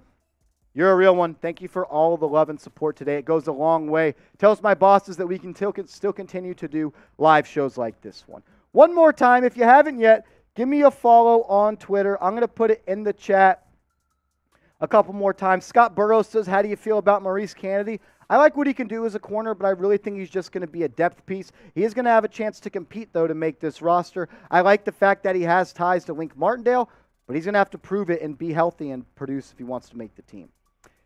you're a real one. Thank you for all the love and support today. It goes a long way. Tells my bosses that we can still continue to do live shows like this one. One more time, if you haven't yet, give me a follow on Twitter. I'm going to put it in the chat a couple more times. Scott Burrows says, How do you feel about Maurice Canady? I like what he can do as a corner, but I really think he's just going to be a depth piece. He is going to have a chance to compete, though, to make this roster. I like the fact that he has ties to Wink Martindale, but he's going to have to prove it and be healthy and produce if he wants to make the team.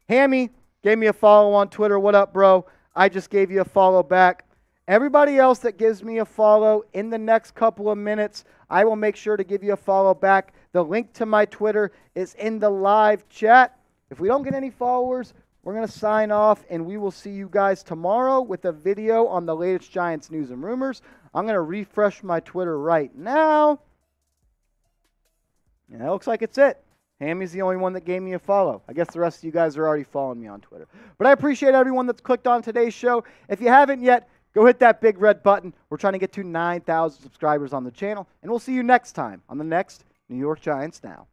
Hammy gave me a follow on Twitter. What up, bro? I just gave you a follow back. Everybody else that gives me a follow in the next couple of minutes, I will make sure to give you a follow back. The link to my Twitter is in the live chat. If we don't get any followers, we're going to sign off, and we will see you guys tomorrow with a video on the latest Giants news and rumors. I'm going to refresh my Twitter right now. And that looks like it's it. Hammy's the only one that gave me a follow. I guess the rest of you guys are already following me on Twitter. But I appreciate everyone that's clicked on today's show. If you haven't yet, go hit that big red button. We're trying to get to 9,000 subscribers on the channel, and we'll see you next time on the next New York Giants Now.